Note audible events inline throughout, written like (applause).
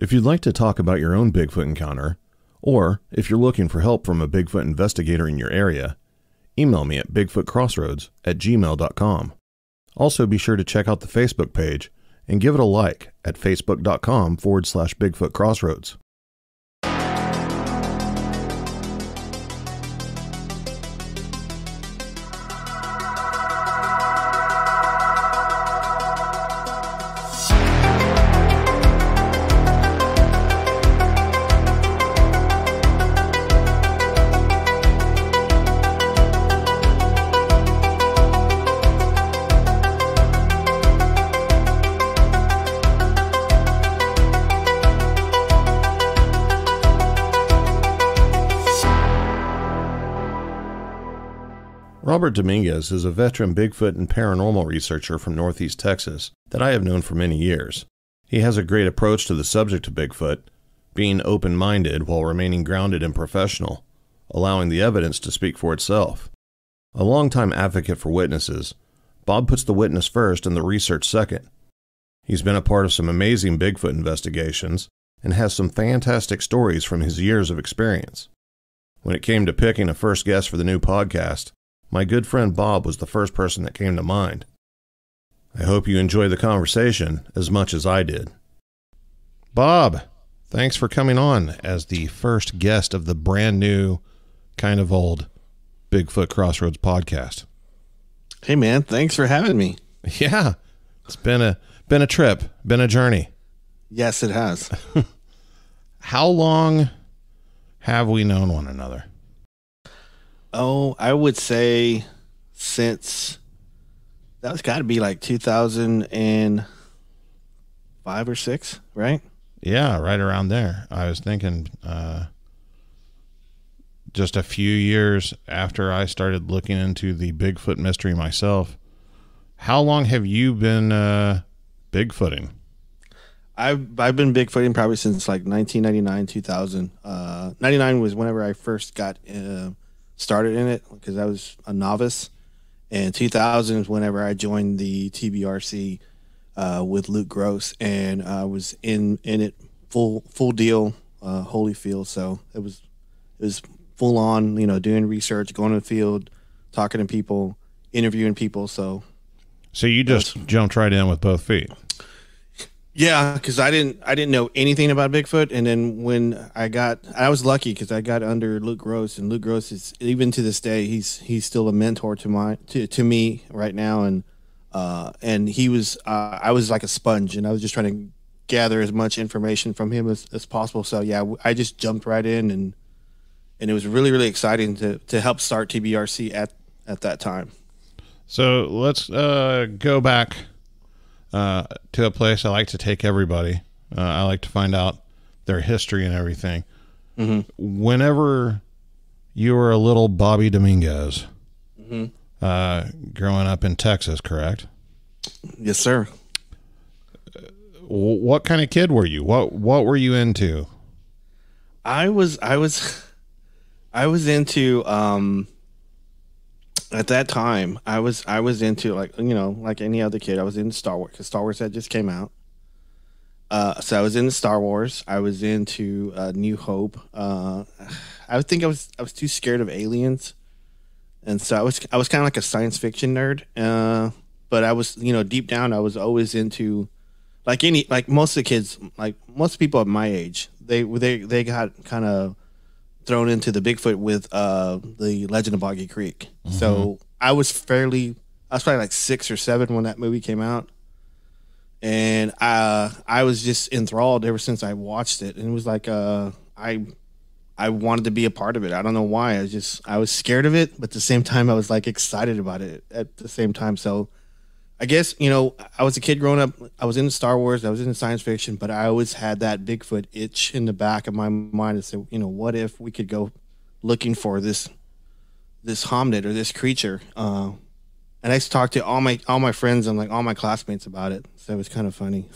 If you'd like to talk about your own Bigfoot encounter, or if you're looking for help from a Bigfoot investigator in your area, email me at bigfootcrossroads at gmail.com. Also, be sure to check out the Facebook page and give it a like at facebook.com forward slash Bigfoot Crossroads. Robert Dominguez is a veteran Bigfoot and paranormal researcher from Northeast Texas that I have known for many years. He has a great approach to the subject of Bigfoot, being open minded while remaining grounded and professional, allowing the evidence to speak for itself. A longtime advocate for witnesses, Bob puts the witness first and the research second. He's been a part of some amazing Bigfoot investigations and has some fantastic stories from his years of experience. When it came to picking a first guest for the new podcast, my good friend Bob was the first person that came to mind. I hope you enjoy the conversation as much as I did. Bob, thanks for coming on as the first guest of the brand new, kind of old Bigfoot Crossroads podcast. Hey man, thanks for having me. (laughs) Yeah, it's been a been a trip, been a journey. Yes, it has. (laughs) How long have we known one another? Oh, I would say since that was got to be like 2005 or 6, right? Yeah, right around there. I was thinking uh, just a few years after I started looking into the Bigfoot mystery myself. How long have you been uh, Bigfooting? I've I've been Bigfooting probably since like 1999, 2000. Uh, 99 was whenever I first got uh, started in it because I was a novice. And 2000 is whenever I joined the TBRC uh, with Luke Gross, and I was in in it full full deal, uh, Holyfield. So it was it was full on, you know, doing research, going to the field, talking to people, interviewing people. So So you just jumped right in with both feet. Yeah, because I didn't I didn't know anything about Bigfoot, and then when I got I was lucky because I got under Luke Gross, and Luke Gross is even to this day he's he's still a mentor to my to, to me right now, and uh and he was uh, I was like a sponge, and I was just trying to gather as much information from him as, as possible. So yeah, I just jumped right in, and and it was really really exciting to to help start TBRC at at that time. So let's uh, go back uh, to a place I like to take everybody. Uh, I like to find out their history and everything. Mm-hmm. Whenever you were a little Bobby Dominguez, Mm-hmm. uh, growing up in Texas, correct? Yes, sir. What kind of kid were you? What What were you into? I was I was (laughs) I was into um at that time I was I was into like you know like any other kid I was into Star Wars because Star Wars had just came out. Uh, so I was into Star Wars. I was into uh, New Hope. Uh, I think I was I was too scared of aliens, and so I was I was kind of like a science fiction nerd. Uh, but I was you know deep down I was always into like any like most of the kids like most people at my age they they they got kind of thrown into the Bigfoot with uh the Legend of Boggy Creek. So I was fairly I was probably like six or seven when that movie came out. And uh I was just enthralled ever since I watched it. And it was like uh I I wanted to be a part of it. I don't know why. I just I was scared of it, but at the same time I was like excited about it at the same time. So I guess you know I was a kid growing up. I was into Star Wars. I was into science fiction, but I always had that Bigfoot itch in the back of my mind to say, you know, what if we could go looking for this this hominid or this creature? Uh, and I used to talk to all my all my friends and like all my classmates about it. So it was kind of funny.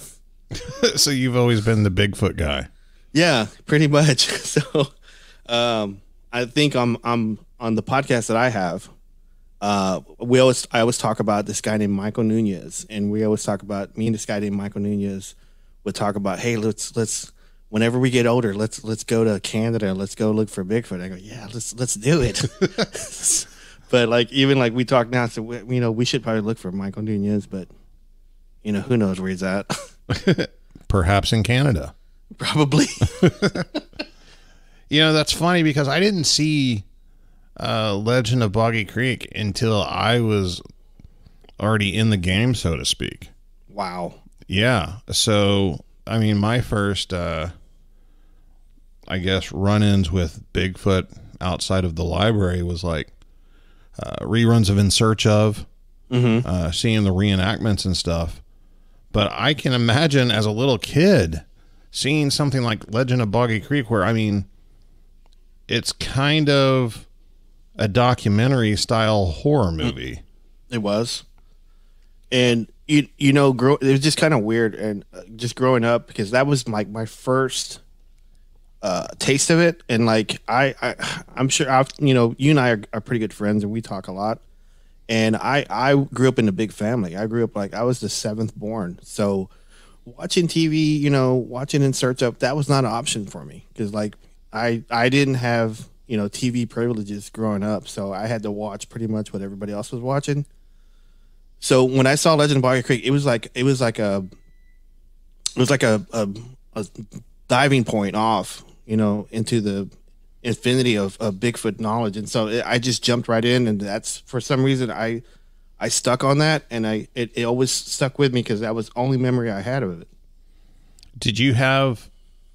(laughs) so you've always been the Bigfoot guy. Yeah, pretty much. (laughs) So um, I think I'm I'm on the podcast that I have. Uh, we always I always talk about this guy named Michael Nunez, and we always talk about me and this guy named Michael Nunez would talk about, hey, let's let's whenever we get older, let's let's go to Canada. Let's go look for Bigfoot. I go, yeah, let's let's do it. (laughs) (laughs) but like even like we talk now, so we, you know we should probably look for Michael Nunez, but you know who knows where he's at. (laughs) Perhaps in Canada. Probably. you know that's funny because I didn't see uh, Legend of Boggy Creek until I was already in the game, so to speak. Wow. Yeah. So I mean, my first, uh, I guess, run-ins with Bigfoot outside of the library was like uh, reruns of In Search of, Mm-hmm. uh, seeing the reenactments and stuff. But I can imagine as a little kid seeing something like Legend of Boggy Creek, where I mean, it's kind of a documentary style horror movie. It was, and you you know, grow, it was just kind of weird, and uh, just growing up because that was like my first uh, taste of it, and like I, I I'm sure I've you know you and I are, are pretty good friends, and we talk a lot. And I I grew up in a big family. I grew up like I was the seventh born, so watching TV, you know, watching in search of that was not an option for me because like I I didn't have you know TV privileges growing up, so I had to watch pretty much what everybody else was watching. So when I saw Legend of Boggy Creek, it was like it was like a it was like a, a, a diving point off, you know, into the infinity of, of Bigfoot knowledge, and so it, I just jumped right in, and that's for some reason I I stuck on that, and I it, it always stuck with me because that was the only memory I had of it. Did you have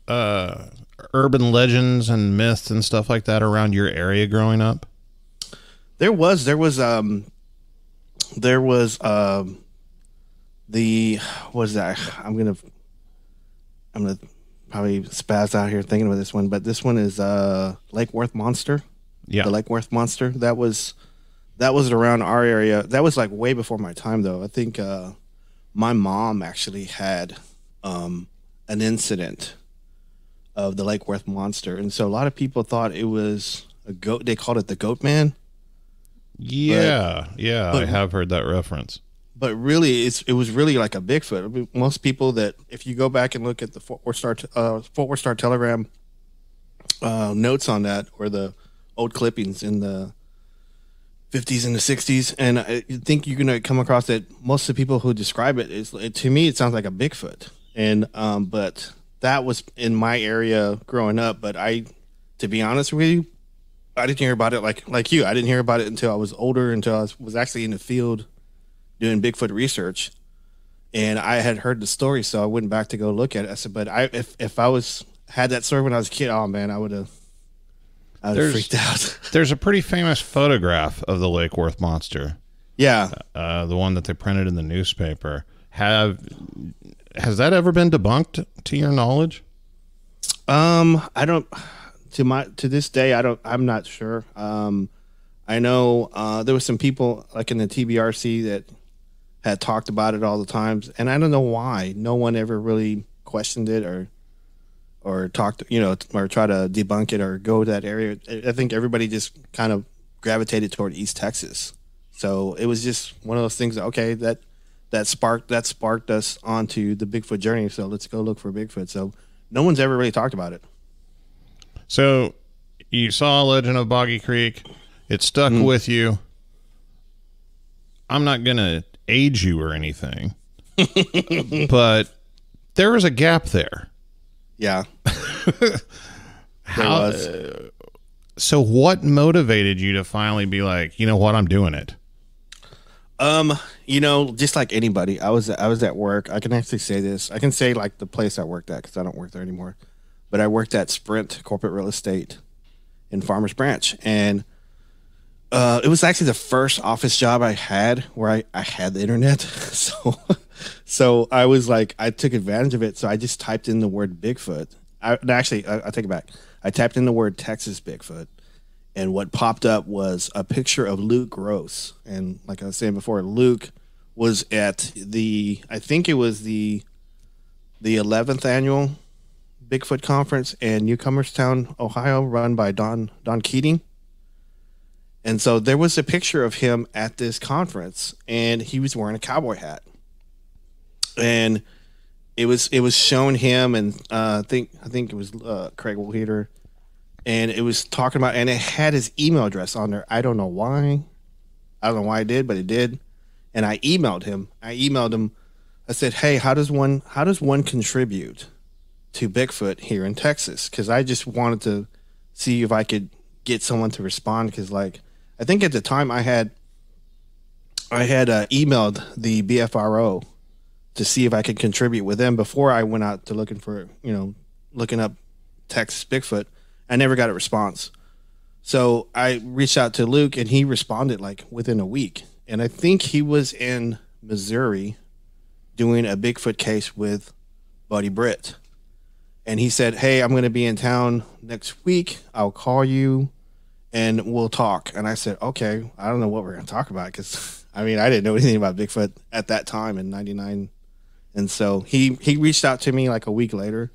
uh, urban legends and myths and stuff like that around your area growing up? There was there was um there was um the what is that I'm gonna I'm gonna probably spaz out here thinking about this one, but this one is uh Lake Worth Monster. Yeah. The Lake Worth Monster. That was that was around our area. That was like way before my time though. I think uh my mom actually had um an incident of the Lake Worth Monster. And so a lot of people thought it was a goat they called it the goat man. Yeah, yeah, I have heard that reference. but really it's it was really like a bigfoot I mean, most people that if you go back and look at the fort worth star uh, fort worth star telegram uh, notes on that or the old clippings in the 50s and the 60s and i think you're gonna come across that most of the people who describe it is it, to me it sounds like a bigfoot and um but that was in my area growing up but i to be honest with you i didn't hear about it like like you i didn't hear about it until i was older until i was, was actually in the field doing Bigfoot research, and I had heard the story, so I went back to go look at it. I said, "But I, if if I was had that story when I was a kid, oh man, I would have, I would have freaked out." (laughs) There's a pretty famous photograph of the Lake Worth monster, yeah, uh, the one that they printed in the newspaper. Have has that ever been debunked to your knowledge? um, I don't. To my to this day, I don't. I'm not sure. Um, I know uh, there was some people like in the TBRC that had talked about it all the times, and I don't know why no one ever really questioned it or or talked, you know, or try to debunk it or go to that area. I think everybody just kind of gravitated toward East Texas. So it was just one of those things. Okay, that that sparked that sparked us onto the Bigfoot journey. So let's go look for Bigfoot. So no one's ever really talked about it. So you saw Legend of Boggy Creek. It stuck with you. I'm not going to age you or anything, (laughs) but there was a gap there. Yeah, (laughs) How, uh, so what motivated you to finally be like, you know what, I'm doing it? Um, you know, just like anybody, I was I was at work. I can actually say this. I can say like the place I worked at because I don't work there anymore. But I worked at Sprint Corporate Real Estate in Farmers Branch, and uh, it was actually the first office job I had where I, I had the internet. (laughs) So, so I was like, I took advantage of it. So I just typed in the word Bigfoot. I actually, I, I take it back. I typed in the word Texas Bigfoot, and what popped up was a picture of Luke Gross. And like I was saying before, Luke was at the I think it was the the 11th annual Bigfoot conference in Newcomerstown, Ohio, run by Don Don Keating. And so there was a picture of him at this conference, and he was wearing a cowboy hat. And it was it was shown him and uh, I think I think it was uh, Craig Woolheater, and it was talking about and it had his email address on there. I don't know why, I don't know why I did, but it did, and I emailed him. I emailed him. I said, "Hey, how does one how does one contribute to Bigfoot here in Texas?" Because I just wanted to see if I could get someone to respond. Because like I think at the time I had I had uh, emailed the BFRO to see if I could contribute with them before I went out to looking for, you know, looking up Texas Bigfoot. I never got a response. So I reached out to Luke and he responded like within a week. And I think he was in Missouri doing a Bigfoot case with Buddy Britt. And he said, Hey, I'm going to be in town next week. I'll call you and we'll talk. And I said, Okay, I don't know what we're going to talk about because I mean, I didn't know anything about Bigfoot at that time in 99, and so he he reached out to me like a week later,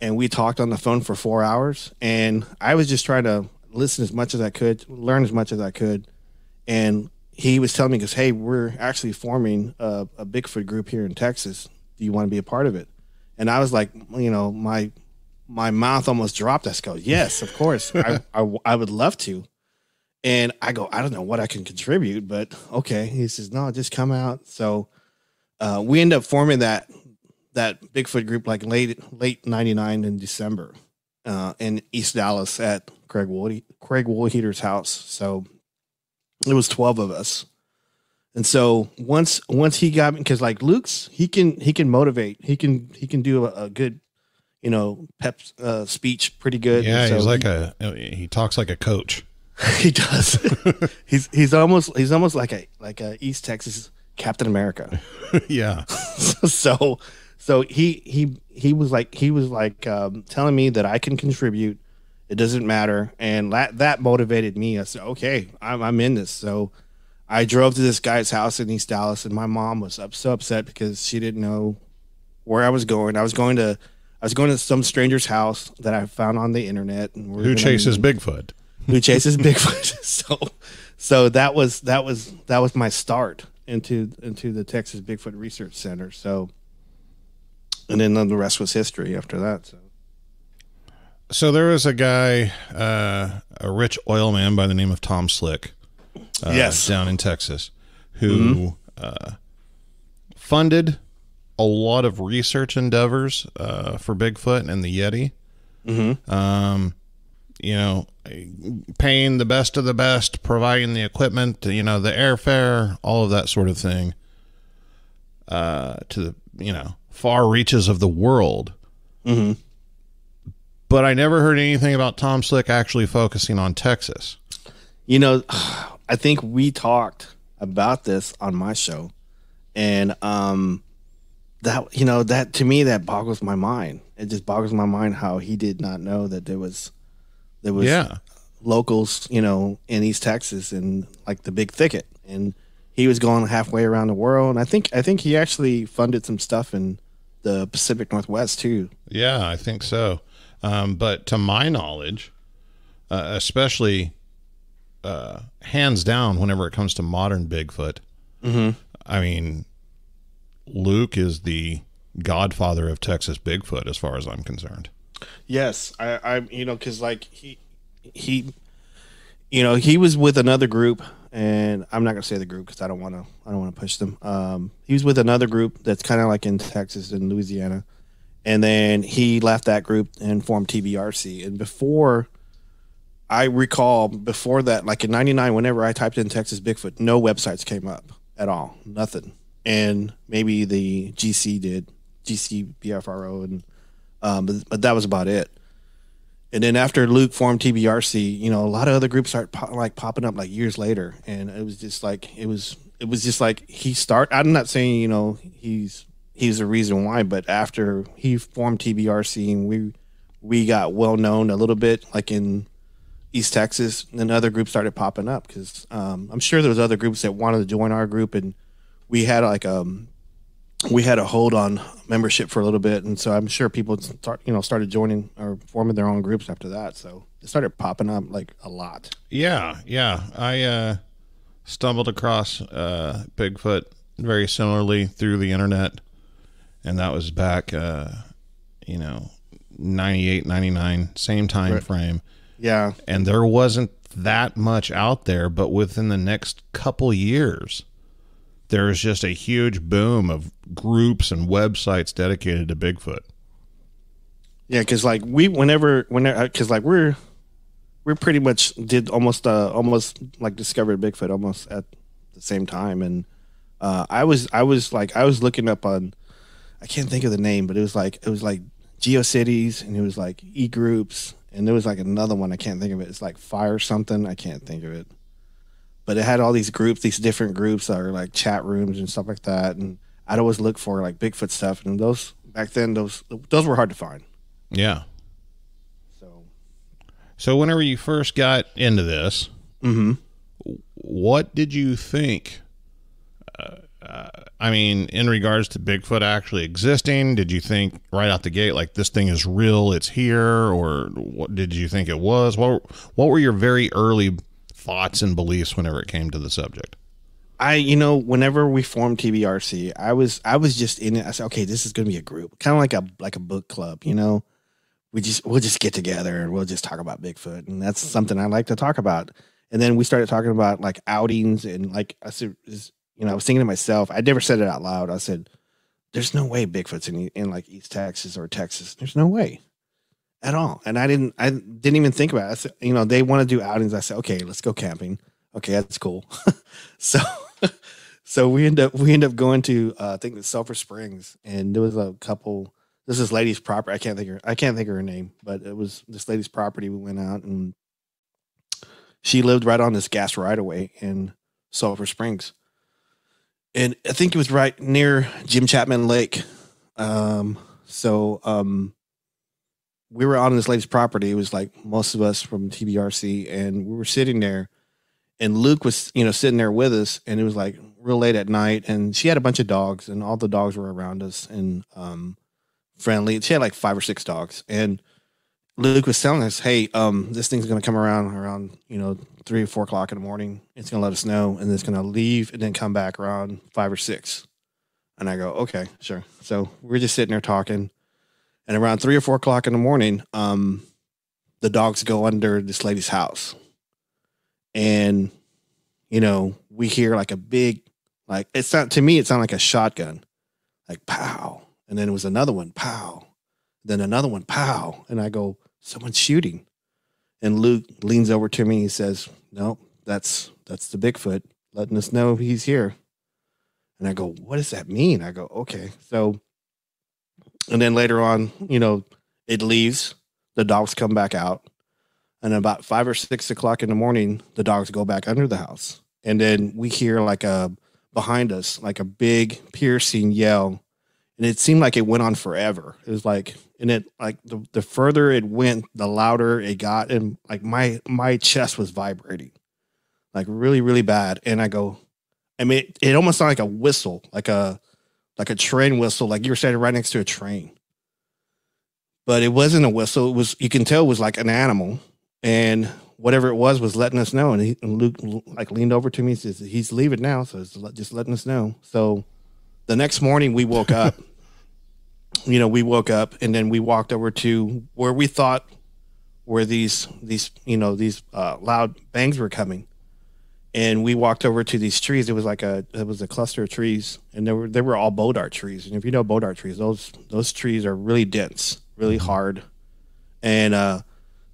and we talked on the phone for four hours. And I was just trying to listen as much as I could, learn as much as I could. And he was telling me, "Because hey, we're actually forming a, a Bigfoot group here in Texas. Do you want to be a part of it?" And I was like, you know, my my mouth almost dropped. I go, "Yes, of course, I, (laughs) I I would love to." And I go, I don't know what I can contribute, but okay. He says, no, just come out. So uh, we end up forming that that Bigfoot group like late late '99 in December uh, in East Dallas at Craig Wool Craig Woolheater's house. So it was twelve of us, and so once once he got me because like Luke's he can he can motivate he can he can do a, a good you know pep uh, speech pretty good. Yeah, so he's like a he talks like a coach. (laughs) he does. (laughs) he's he's almost he's almost like a like a East Texas Captain America. (laughs) yeah. so so he he he was like he was like um, telling me that I can contribute. It doesn't matter, and that that motivated me. I said, okay, I'm I'm in this. So I drove to this guy's house in East Dallas, and my mom was up, so upset because she didn't know where I was going. I was going to I was going to some stranger's house that I found on the internet. And Who chases meet. Bigfoot? Who chases (laughs) Bigfoot? (laughs) so so that was that was that was my start into into the Texas Bigfoot Research Center. So, and then the rest was history after that. So, so there was a guy, uh, a rich oil man by the name of Tom Slick, uh, yes, down in Texas, who mm-hmm. uh, funded a lot of research endeavors uh, for Bigfoot and the Yeti. Mm-hmm. Um, you know, paying the best of the best, providing the equipment, you know, the airfare, all of that sort of thing, uh, to the you know far reaches of the world. Mm-hmm. But I never heard anything about Tom Slick actually focusing on Texas. You know, (sighs) I think we talked about this on my show, and um, that you know that to me that boggles my mind. It just boggles my mind how he did not know that there was there was yeah. locals, you know, in East Texas and like the Big Thicket, and he was going halfway around the world. And I think I think he actually funded some stuff in the Pacific Northwest too. Yeah, I think so. Um, but to my knowledge, uh, especially uh, hands down, whenever it comes to modern Bigfoot, mm-hmm. I mean, Luke is the godfather of Texas Bigfoot, as far as I'm concerned. Yes, I, I, you know, because like he, he, you know, he was with another group, and I'm not gonna say the group because I don't want to, I don't want to push them. Um, he was with another group that's kind of like in Texas and Louisiana, and then he left that group and formed TBRC. And before, I recall before that, like in '99, whenever I typed in Texas Bigfoot, no websites came up at all, nothing. And maybe the GC did, GC BFRO and um, but, but that was about it. And then after Luke formed TBRC, you know, a lot of other groups start po- like popping up like years later, and it was just like it was it was just like he start. I'm not saying you know he's he's the reason why, but after he formed TBRC and we we got well known a little bit, like in East Texas, and then other groups started popping up because um, I'm sure there was other groups that wanted to join our group, and we had like um we had a hold on membership for a little bit, and so I'm sure people start, you know, started joining or forming their own groups after that. So it started popping up like a lot. Yeah, yeah. I uh, stumbled across uh, Bigfoot very similarly through the internet, and that was back, uh, you know, 98, 99, same time Right. frame. Yeah. And there wasn't that much out there, but within the next couple years, there is just a huge boom of groups and websites dedicated to Bigfoot. Yeah, because like we whenever whenever because like we're we're pretty much did almost uh almost like discovered Bigfoot almost at the same time, and uh, I was I was like I was looking up on I can't think of the name, but it was like it was like GeoCities and it was like e groups and there was like another one I can't think of it. It's like Fire something I can't think of it, but it had all these groups, these different groups that are like chat rooms and stuff like that, and I'd always look for like Bigfoot stuff, and those back then those those were hard to find. Yeah. So. So whenever you first got into this, Mm-hmm. what did you think? Uh, uh, I mean, in regards to Bigfoot actually existing, did you think right out the gate like this thing is real, it's here, or what did you think it was? What What were your very early thoughts and beliefs whenever it came to the subject? I, you know, whenever we formed TBRC, I was, I was just in it. I said, okay, this is going to be a group, kind of like a, like a book club, you know. We just, we'll just get together and we'll just talk about Bigfoot, and that's something I like to talk about. And then we started talking about like outings and like I said, you know, I was thinking to myself, I never said it out loud. I said, "There's no way Bigfoot's in in like East Texas or Texas. There's no way." At all, and I didn't. I didn't even think about it. Said, you know, they want to do outings. I said, okay, let's go camping. Okay, that's cool. (laughs) so (laughs) so we end up we end up going to uh, I think it's Sulphur Springs, and there was a couple. This is lady's property. I can't think her. I can't think of her name, but it was this lady's property. We went out, and she lived right on this gas right away in Sulphur Springs, and I think it was right near Jim Chapman Lake. Um, so um, we were on this lady's property. It was like most of us from TBRC, and we were sitting there and Luke was, you know, sitting there with us, and it was like real late at night, and she had a bunch of dogs, and all the dogs were around us and um, friendly. She had like five or six dogs, and Luke was telling us, "Hey, um, this thing's gonna come around around, you know, three or four o'clock in the morning. It's gonna let us know, and it's gonna leave, and then come back around five or six. And I go, "Okay, sure." So we're just sitting there talking, and around three or four o'clock in the morning, um, the dogs go under this lady's house. And you know we hear like a big like it's not to me it sounded like a shotgun. Like pow. And then it was another one pow. Then another one pow. And i go someone's shooting. And luke leans over to me he says no that's that's the bigfoot letting us know he's here. And i go what does that mean? I go okay so and then later on you know it leaves the dogs come back out and about five or six o'clock in the morning, the dogs go back under the house. And then we hear like a behind us, like a big piercing yell. And it seemed like it went on forever. It was like, and it like the, the further it went, the louder it got. And like my my chest was vibrating. Like really, really bad. And I go, I mean, it, it almost sounded like a whistle, like a like a train whistle, like you were standing right next to a train. But it wasn't a whistle. It was you can tell it was like an animal and whatever it was was letting us know. And, he, and Luke like leaned over to me and says, "He's leaving now, so it's just letting us know." So the next morning we woke up. (laughs) you know, we woke up and then we walked over to where we thought where these these you know these uh, loud bangs were coming. And we walked over to these trees. It was like a it was a cluster of trees, and they were they were all bois d'arc trees. And if you know bois d'arc trees, those those trees are really dense, really hard. And uh,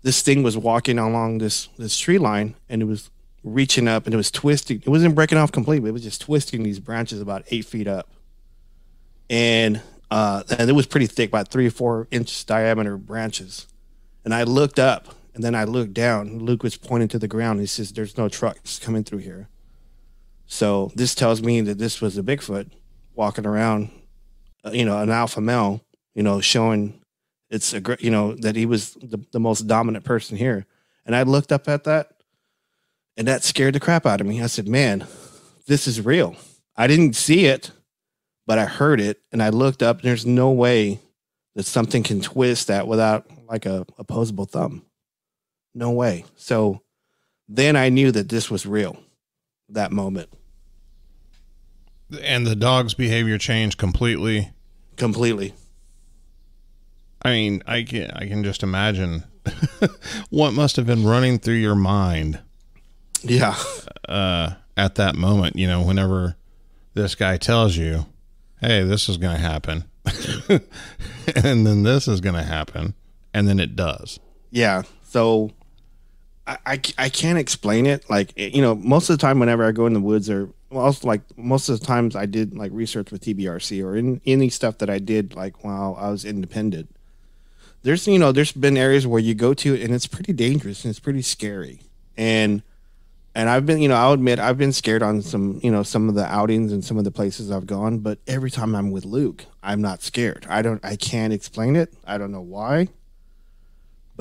this thing was walking along this this tree line and it was reaching up and it was twisting. It wasn't breaking off completely. It was just twisting these branches about eight feet up, and uh, and it was pretty thick, about three or four inch diameter branches. And I looked up and then I looked down. Luke was pointing to the ground. He says, "There's no trucks coming through here." So this tells me that this was a Bigfoot walking around, uh, you know, an alpha male, you know, showing it's a great, you know, that he was the, the most dominant person here. And I looked up at that and that scared the crap out of me. I said, man, this is real. I didn't see it, but I heard it and I looked up and there's no way that something can twist that without like a opposable thumb. No way. So then I knew that this was real that moment. And the dog's behavior changed completely. completely. I mean, I can I can just imagine (laughs) what must have been running through your mind Yeah. uh, at that moment. You know, whenever this guy tells you, "Hey, this is going to happen," (laughs) and then this is going to happen, and then it does. Yeah. So I, I, can't explain it. Like, it- you know, most of the time whenever I go in the woods or also like most of the times I did like research with TBRC or in any stuff that I did like while I was independent. There's, you know, there's been areas where you go to and it's pretty dangerous and it's pretty scary. And, and I've been, you know, I'll admit I've been scared on some, you know, some of the outings and some of the places I've gone, but every time I'm with Luke, I'm not scared. I don't, I can't explain it. I don't know why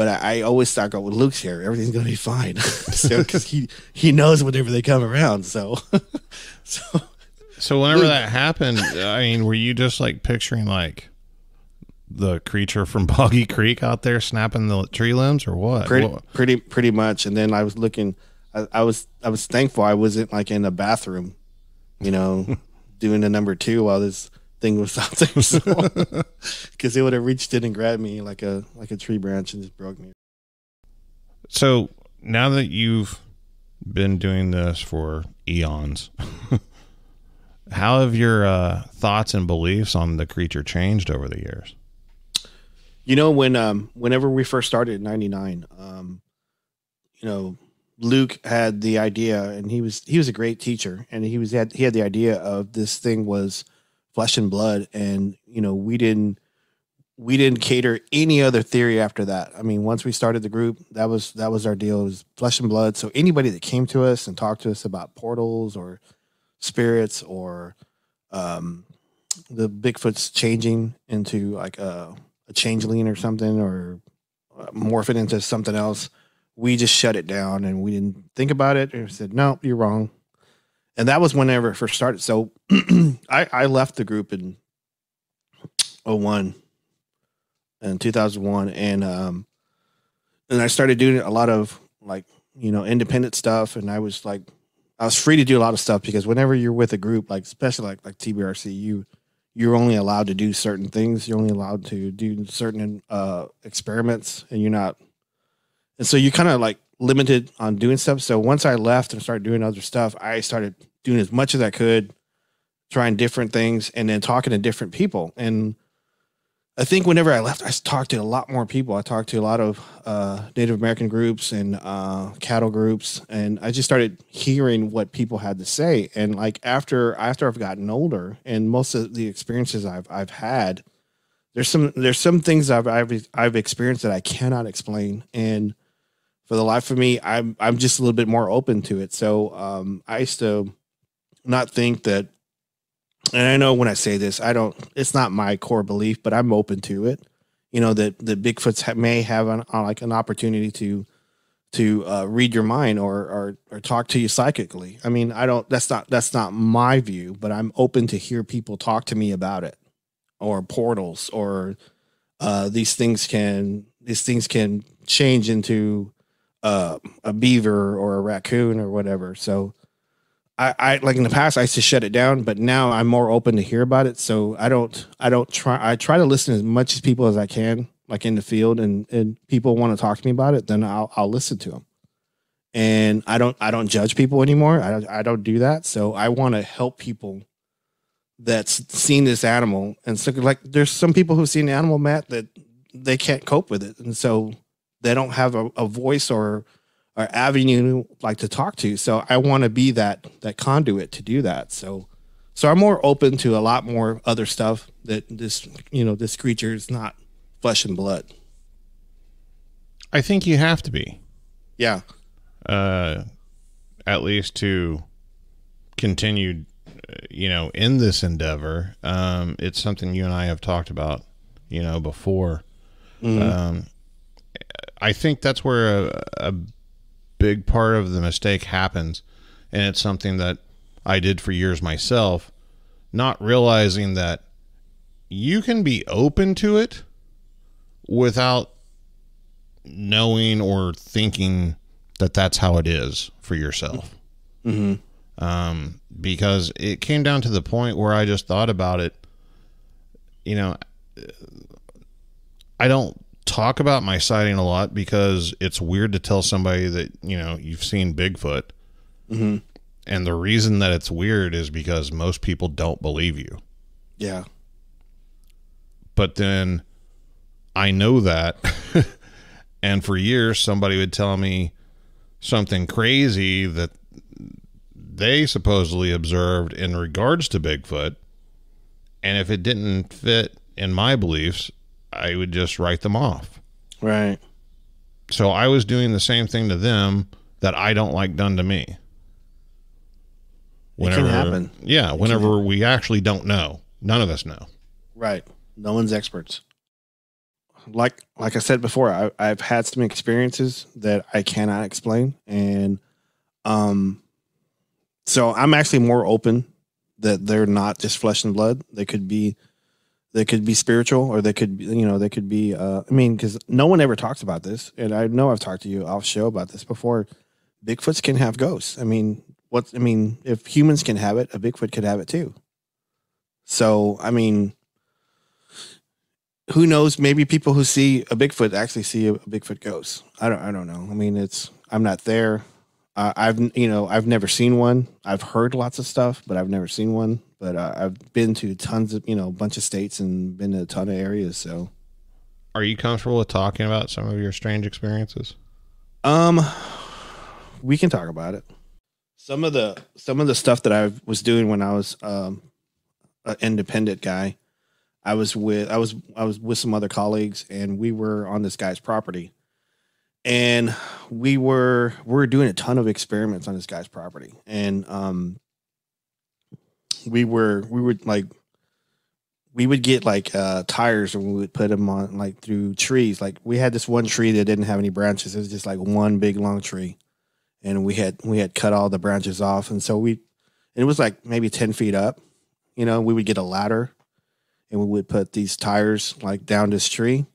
but I, I always thought, "Oh, with Luke's here. Everything's gonna be fine." (laughs) so because he he knows whenever they come around. So, (laughs) so So whenever that happened, I mean, were you just like picturing like the creature from (laughs) Boggy Creek out there snapping the tree limbs, or what? pretty What- pretty pretty much. And then I was looking. I, I was I was thankful I wasn't like in the bathroom, you know, doing the number two while this thing (laughs) was something because (laughs) it would have reached in and grabbed me like a like a tree branch and just broke me. So now that you've been doing this for eons, (laughs) how have your uh, thoughts and beliefs on the creature changed over the years? You know, when um whenever we first started in '99, um, you know, Luke had the idea, and he was he was a great teacher, and he was had he had the idea of this thing was flesh and blood, and you know, we didn't we didn't cater any other theory after that. I mean, once we started the group, that was that was our deal. It was flesh and blood. So anybody that came to us and talked to us about portals or spirits or um, the Bigfoot's changing into like a, a changeling or something or uh, morphing into something else, we just shut it down and we didn't think about it and said, no, you're wrong. And that was whenever it first started. So (clears throat) I, I left the group in 01 in 2001 and um and I started doing a lot of like you know independent stuff. And I was like I was free to do a lot of stuff because whenever you're with a group like especially like like TBRC you you're only allowed to do certain things. You're only allowed to do certain uh experiments and you're not and so you kind of like limited on doing stuff. So once I left and started doing other stuff I started doing as much as I could trying different things and then talking to different people and I think whenever I left, I talked to a lot more people. I talked to a lot of uh, Native American groups and uh, cattle groups, and I just started hearing what people had to say. And like after after I've gotten older, and most of the experiences I've I've had, there's some there's some things I've I've I've experienced that I cannot explain, and for the life of me, I'm I'm just a little bit more open to it. So um, I used to not think that and I know when I say this, I don't. It's not my core belief, but I'm open to it. You know that the Bigfoots ha- may have an uh, like an opportunity to to uh, read your mind or, or or talk to you psychically. I mean, I don't. That's not that's not my view, but I'm open to hear people talk to me about it, or portals, or uh, these things can these things can change into uh, a beaver or a raccoon or whatever. So. I, I like in the past I used to shut it down, but now I'm more open to hear about it. So I don't I don't try I try to listen as much as people as I can, like in the field, and and people want to talk to me about it, then I'll I'll listen to them. And I don't I don't judge people anymore. I don't I don't do that. So I want to help people that's seen this animal, and so like there's some people who've seen the animal, Matt, that they can't cope with it, and so they don't have a, a voice or or avenue like to talk to. So I want to be that that conduit to do that. So so I'm more open to a lot more other stuff that this you know this creature is not flesh and blood. I think you have to be, Yeah. uh, at least to continue, you know, in this endeavor. Um, it's something you and I have talked about, you know, before. Um, I think that's where a, a big part of the mistake happens, and it's something that I did for years myself, not realizing that you can be open to it without knowing or thinking that that's how it is for yourself. Mm-hmm. Um, because it came down to the point where I just thought about it. you know, I don't talk about my sighting a lot because it's weird to tell somebody that, you know, you've seen Bigfoot. Mm-hmm. And the reason that it's weird is because most people don't believe you. Yeah. But then I know that. (laughs) and for years, somebody would tell me something crazy that they supposedly observed in regards to Bigfoot. And if it didn't fit in my beliefs, I would just write them off. Right. So I was doing the same thing to them that I don't like done to me. it can happen. Yeah, whenever we actually don't know. None of us know. Right. No one's experts. Like like I said before, I, I've had some experiences that I cannot explain, and um, so I'm actually more open that they're not just flesh and blood. They could be, they could be spiritual, or they could, be, you know, they could be. Uh, I mean, because no one ever talks about this, and I know I've talked to you off show about this before. Bigfoots can have ghosts. I mean, what? I mean, if humans can have it, a Bigfoot could have it too. So, I mean, who knows? Maybe people who see a Bigfoot actually see a, Bigfoot ghost. I don't. I don't know. I mean, it's. I'm not there. Uh, I've you know I've never seen one. I've heard lots of stuff, but I've never seen one. But uh, I've been to tons of you know a bunch of states and been to a ton of areas. So, are you comfortable with talking about some of your strange experiences? Um, we can talk about it. Some of the some of the stuff that I was doing when I was um an independent guy. I was with I was I was with some other colleagues and we were on this guy's property. And we were we were doing a ton of experiments on this guy's property. And um we were we would like we would get like uh tires and we would put them on like through trees. Like we had this one tree that didn't have any branches. It was just like one big long tree. And we had we had cut all the branches off. And so we it was like maybe 10 feet up you know, we would get a ladder and we would put these tires like down this tree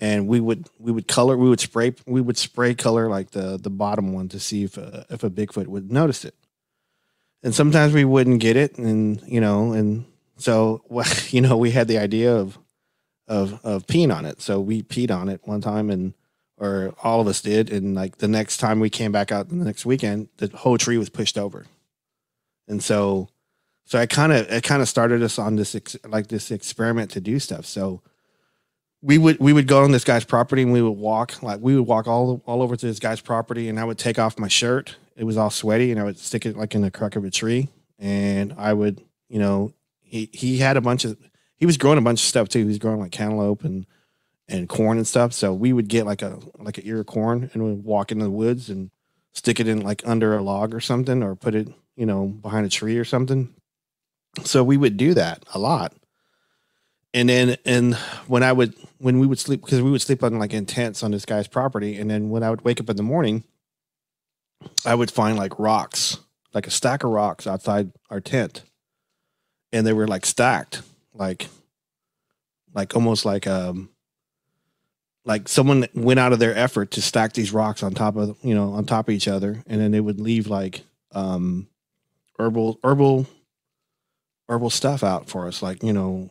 and we would we would color we would spray we would spray color like the the bottom one to see if a, if a bigfoot would notice it and sometimes we wouldn't get it and you know and so (laughs) you know we had the idea of of of peeing on it so we peed on it one time and or all of us did and like the next time we came back out the next weekend the whole tree was pushed over and so so I kind of it kind of started us on this ex, like this experiment to do stuff. So we would we would go on this guy's property and we would walk like we would walk all all over to this guy's property and I would take off my shirt. It was all sweaty and I would stick it like in the crack of a tree and I would you know he he had a bunch of he was growing a bunch of stuff too. He was growing like cantaloupe and and corn and stuff. So we would get like a like an ear of corn and we'd walk into the woods and stick it in like under a log or something or put it you know behind a tree or something so we would do that a lot. And then, and when I would, when we would sleep, because we would sleep on like in tents on this guy's property. And then when I would wake up in the morning, I would find like rocks, like a stack of rocks outside our tent. And they were like stacked, like, like almost like, um, like someone went out of their effort to stack these rocks on top of, you know, on top of each other. And then they would leave like, um, herbal, herbal herbal stuff out for us, like you know,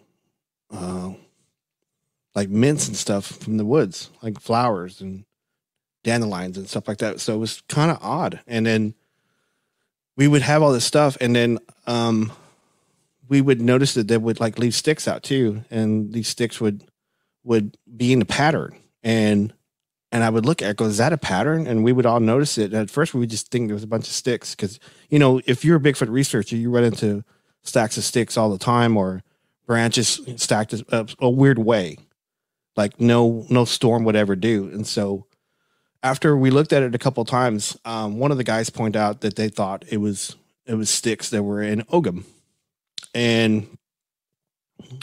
uh, like mints and stuff from the woods, like flowers and dandelions and stuff like that. So it was kind of odd. And then we would have all this stuff, and then um, we would notice that they would like leave sticks out too, and these sticks would would be in a pattern, and and I would look at it, go, is that a pattern? And we would all notice it. And At first, we would just think there was a bunch of sticks because you know if you're a Bigfoot researcher, you run into stacks of sticks all the time or branches stacked a, a weird way like no no storm would ever do and so after we looked at it a couple times um, one of the guys pointed out that they thought it was it was sticks that were in ogham and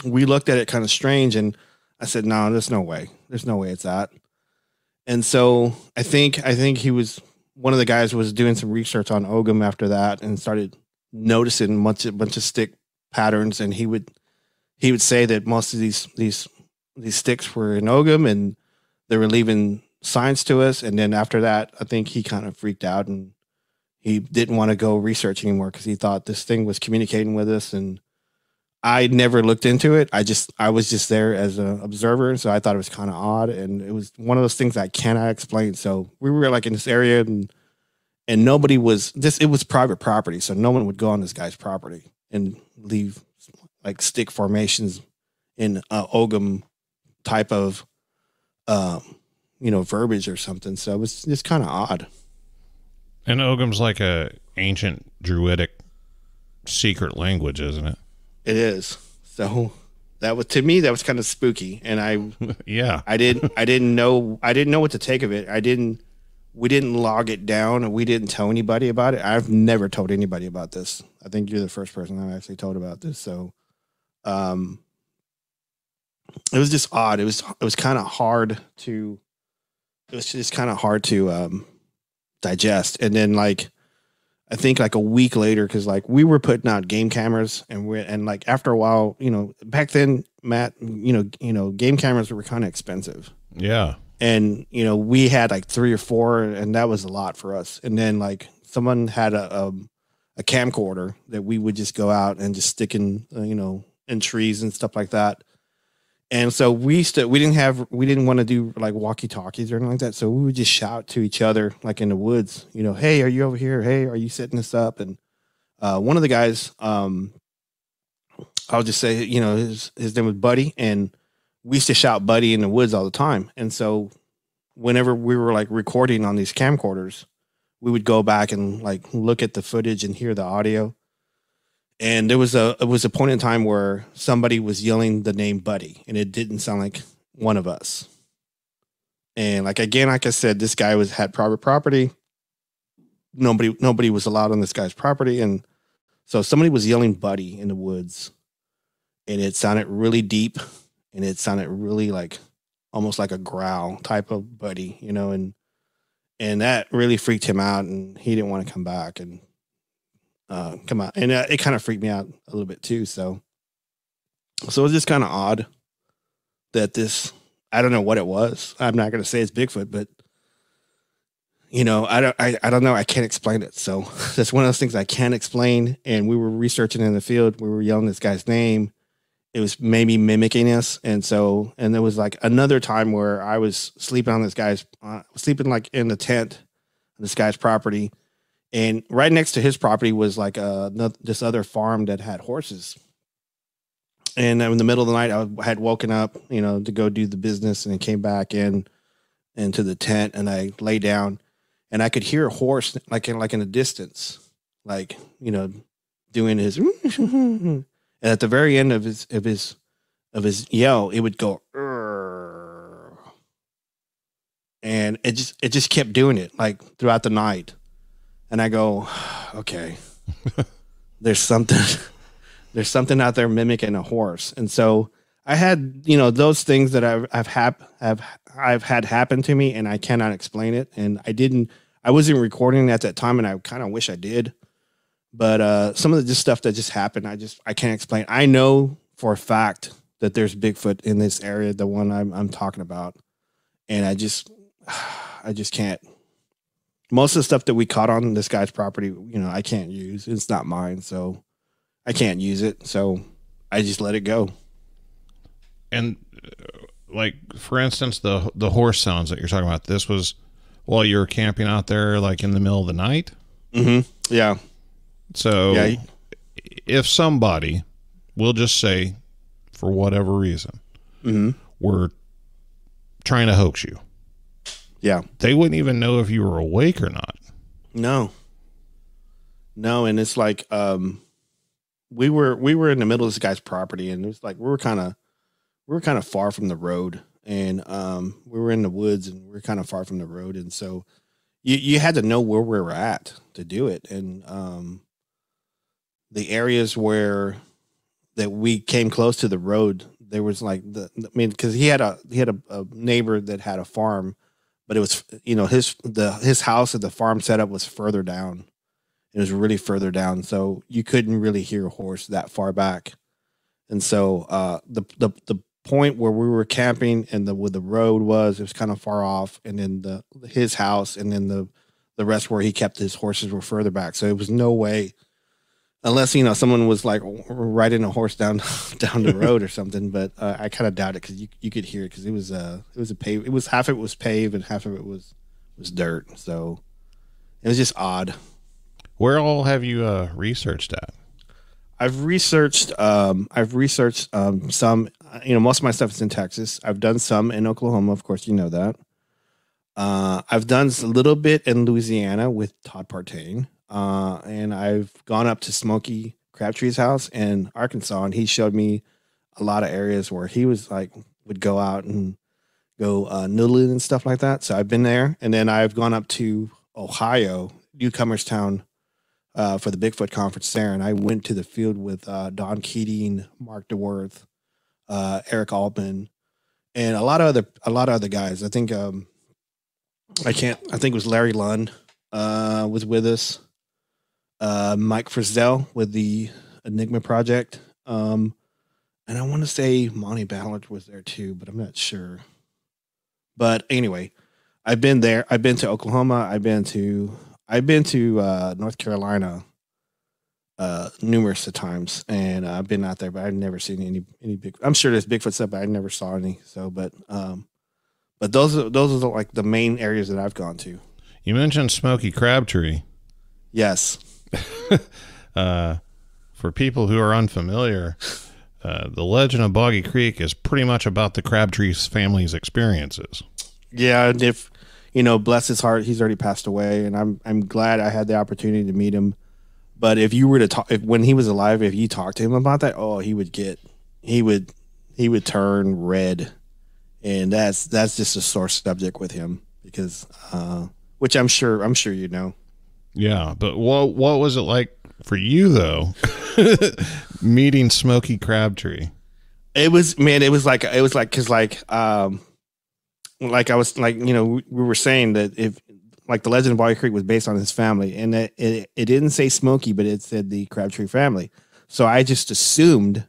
we looked at it kind of strange and i said no there's no way. There's no way it's that. And so i think i think he was one of the guys was doing some research on ogham after that and started noticing a bunch, a bunch of stick patterns, and he would he would say that most of these these these sticks were in Ogham, and they were leaving signs to us. And then after that, I think he kind of freaked out and he didn't want to go research anymore because he thought this thing was communicating with us. And I never looked into it. I just I was just there as an observer, so I thought it was kind of odd, and it was one of those things I cannot explain. So we were like in this area, and and nobody was this. It was private property, so no one would go on this guy's property and leave like stick formations in a Ogham type of, um, you know, verbiage or something. So it was just kind of odd. And Ogham's like a ancient druidic secret language, isn't it? It is. So that was to me that was kind of spooky, and I (laughs) yeah I didn't I didn't know I didn't know what to take of it. I didn't we didn't log it down and we didn't tell anybody about it. I've never told anybody about this. I think you're the first person I've actually told about this. So um it was just odd. It was it was kind of hard to it was just kind of hard to um digest. And then like I think like a week later, because like we were putting out game cameras, and we and like after a while, you know, back then, Matt, you know, you know, game cameras were kind of expensive. Yeah. And you know, we had like three or four, and that was a lot for us. And then like someone had a um, a camcorder that we would just go out and just stick in, uh, you know, in trees and stuff like that. And so we still we didn't have we didn't want to do like walkie talkies or anything like that. So we would just shout to each other like in the woods, you know, hey, are you over here? Hey, are you setting this up? And uh, one of the guys, um, I'll just say, you know, his his name was Buddy, and we used to shout Buddy in the woods all the time. And so whenever we were like recording on these camcorders, we would go back and like look at the footage and hear the audio and there was a it was a point in time where somebody was yelling the name Buddy, and it didn't sound like one of us. And like again, like I said, this guy was had private property. Nobody nobody was allowed on this guy's property, and so somebody was yelling Buddy in the woods, and it sounded really deep, and it sounded really like almost like a growl type of Buddy, you know, and and that really freaked him out, and he didn't want to come back, and uh, come out, and uh, it kind of freaked me out a little bit too. So, so it's just kind of odd that this. I don't know what it was. I'm not going to say it's Bigfoot, but you know, I don't, I, I don't know. I can't explain it. So (laughs) that's one of those things I can't explain. And we were researching in the field. We were yelling this guy's name. It was maybe mimicking us. And so, and there was like another time where I was sleeping on this guy's, uh, sleeping like in the tent, on this guy's property and right next to his property was like uh, this other farm that had horses. And in the middle of the night, I had woken up, you know, to go do the business, and came back in into the tent, and I lay down, and I could hear a horse like in like in the distance, like you know, doing his. (laughs) and at the very end of his of his of his yell, it would go. And it just it just kept doing it like throughout the night and I go, okay, (laughs) there's something, (laughs) there's something out there mimicking a horse, and so I had you know those things that I've I've hap, have I've had happen to me, and I cannot explain it, and I didn't, I wasn't recording at that time, and I kind of wish I did, but uh, some of the just stuff that just happened, I just I can't explain. I know for a fact that there's Bigfoot in this area, the one I'm I'm talking about, and I just (sighs) I just can't most of the stuff that we caught on this guy's property, you know, I can't use. It's not mine, so I can't use it. So I just let it go. And uh, like for instance, the the horse sounds that you're talking about. This was while you were camping out there, like in the middle of the night. Mm-hmm. Yeah. So yeah. if somebody, we'll just say, for whatever reason, mm-hmm. were trying to hoax you, yeah. They wouldn't even know if you were awake or not. No. No, and it's like um we were we were in the middle of this guy's property and it was like we were kind of we were kind of far from the road and um we were in the woods and we are kind of far from the road and so you you had to know where we were at to do it and um the areas where that we came close to the road there was like the I mean cuz he had a he had a, a neighbor that had a farm but it was you know his the his house at the farm setup was further down. It was really further down, so you couldn't really hear a horse that far back. And so uh, the the the point where we were camping and the where the road was, it was kind of far off, and then the his house and then the the rest where he kept his horses were further back. So it was no way unless you know someone was like riding a horse down (laughs) down the road or something. But uh, I kind of doubt it because you you could hear it because it was uh it was a pave. It was half of it was paved and half of it was was dirt. So it was just odd. Where all have you uh, researched at? I've researched. Um, I've researched um, some. You know, most of my stuff is in Texas. I've done some in Oklahoma. Of course, you know that. Uh, I've done a little bit in Louisiana with Todd Partain, uh, and I've gone up to Smokey Crabtree's house in Arkansas, and he showed me a lot of areas where he was like would go out and go uh, noodling and stuff like that. So I've been there, and then I've gone up to Ohio, Newcomerstown, uh, for the Bigfoot conference there, and I went to the field with uh, Don Keating, Marc DeWerth, uh, Eric Altman, and a lot of other a lot of other guys. I think um, I can't. I think it was Larry Lund uh, was with us. Uh, Mike Frizzell with the Enigma Project, um, and I want to say Monty Ballard was there too, but I'm not sure. But anyway, I've been there. I've been to Oklahoma. I've been to I've been to uh, North Carolina uh, numerous of times, and I've been out there, but I've never seen any any big. I'm sure there's Bigfoot stuff, but I never saw any. So, but um, but those are those are the, like the main areas that I've gone to. You mentioned Smokey Crabtree. Yes. (laughs) uh, for people who are unfamiliar, uh, the legend of Boggy Creek is pretty much about the Crabtree family's experiences. Yeah, and if you know, bless his heart, he's already passed away, and I'm I'm glad I had the opportunity to meet him. But if you were to talk, if, when he was alive, if you talked to him about that, oh, he would get, he would, he would turn red, and that's that's just a sore subject with him because, uh, which I'm sure I'm sure you know. Yeah, but what what was it like for you though, (laughs) meeting Smokey Crabtree? It was man, it was like it was like because like um like I was like you know we, we were saying that if like the Legend of Boggy Creek was based on his family, and it, it, it didn't say Smokey, but it said the Crabtree family. So I just assumed,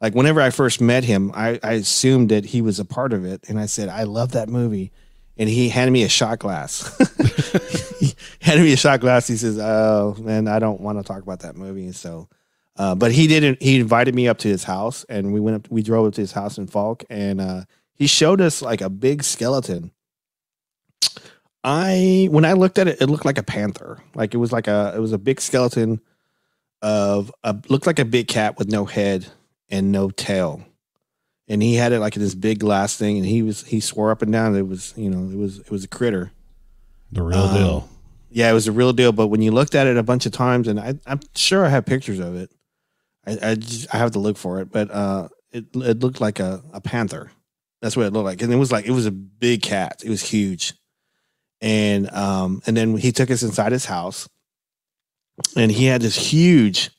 like whenever I first met him, I, I assumed that he was a part of it, and I said I love that movie, and he handed me a shot glass. (laughs) he handed me a shot glass. He says, "Oh man, I don't want to talk about that movie." So. Uh, but he didn't. He invited me up to his house, and we went up. We drove up to his house in Fouke, and uh, he showed us like a big skeleton. I when I looked at it, it looked like a panther. Like it was like a it was a big skeleton of a looked like a big cat with no head and no tail. And he had it like in this big glass thing, and he was he swore up and down that it was you know it was it was a critter. The real um, deal. Yeah, it was a real deal. But when you looked at it a bunch of times, and I, I'm sure I have pictures of it. I I, just, I have to look for it, but uh, it it looked like a, a panther. That's what it looked like. And it was like it was a big cat. It was huge. And um and then he took us inside his house and he had this huge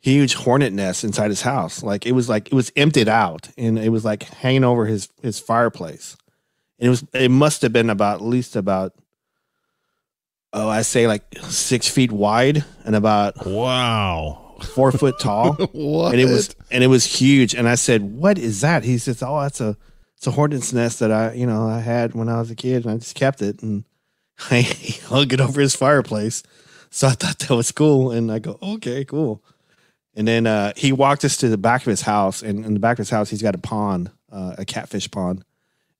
huge hornet nest inside his house. Like it was like it was emptied out and it was like hanging over his his fireplace. And it was it must have been about at least about oh I say like six feet wide and about wow four foot tall. (laughs) what? And it was and it was huge. And I said, "What is that?" He says, "Oh, that's a it's a hornet's nest that I, you know, I had when I was a kid, and I just kept it, and (laughs) I hung it over his fireplace. So I thought that was cool, and I go, okay, cool. And then uh, he walked us to the back of his house, and in the back of his house, he's got a pond, uh, a catfish pond,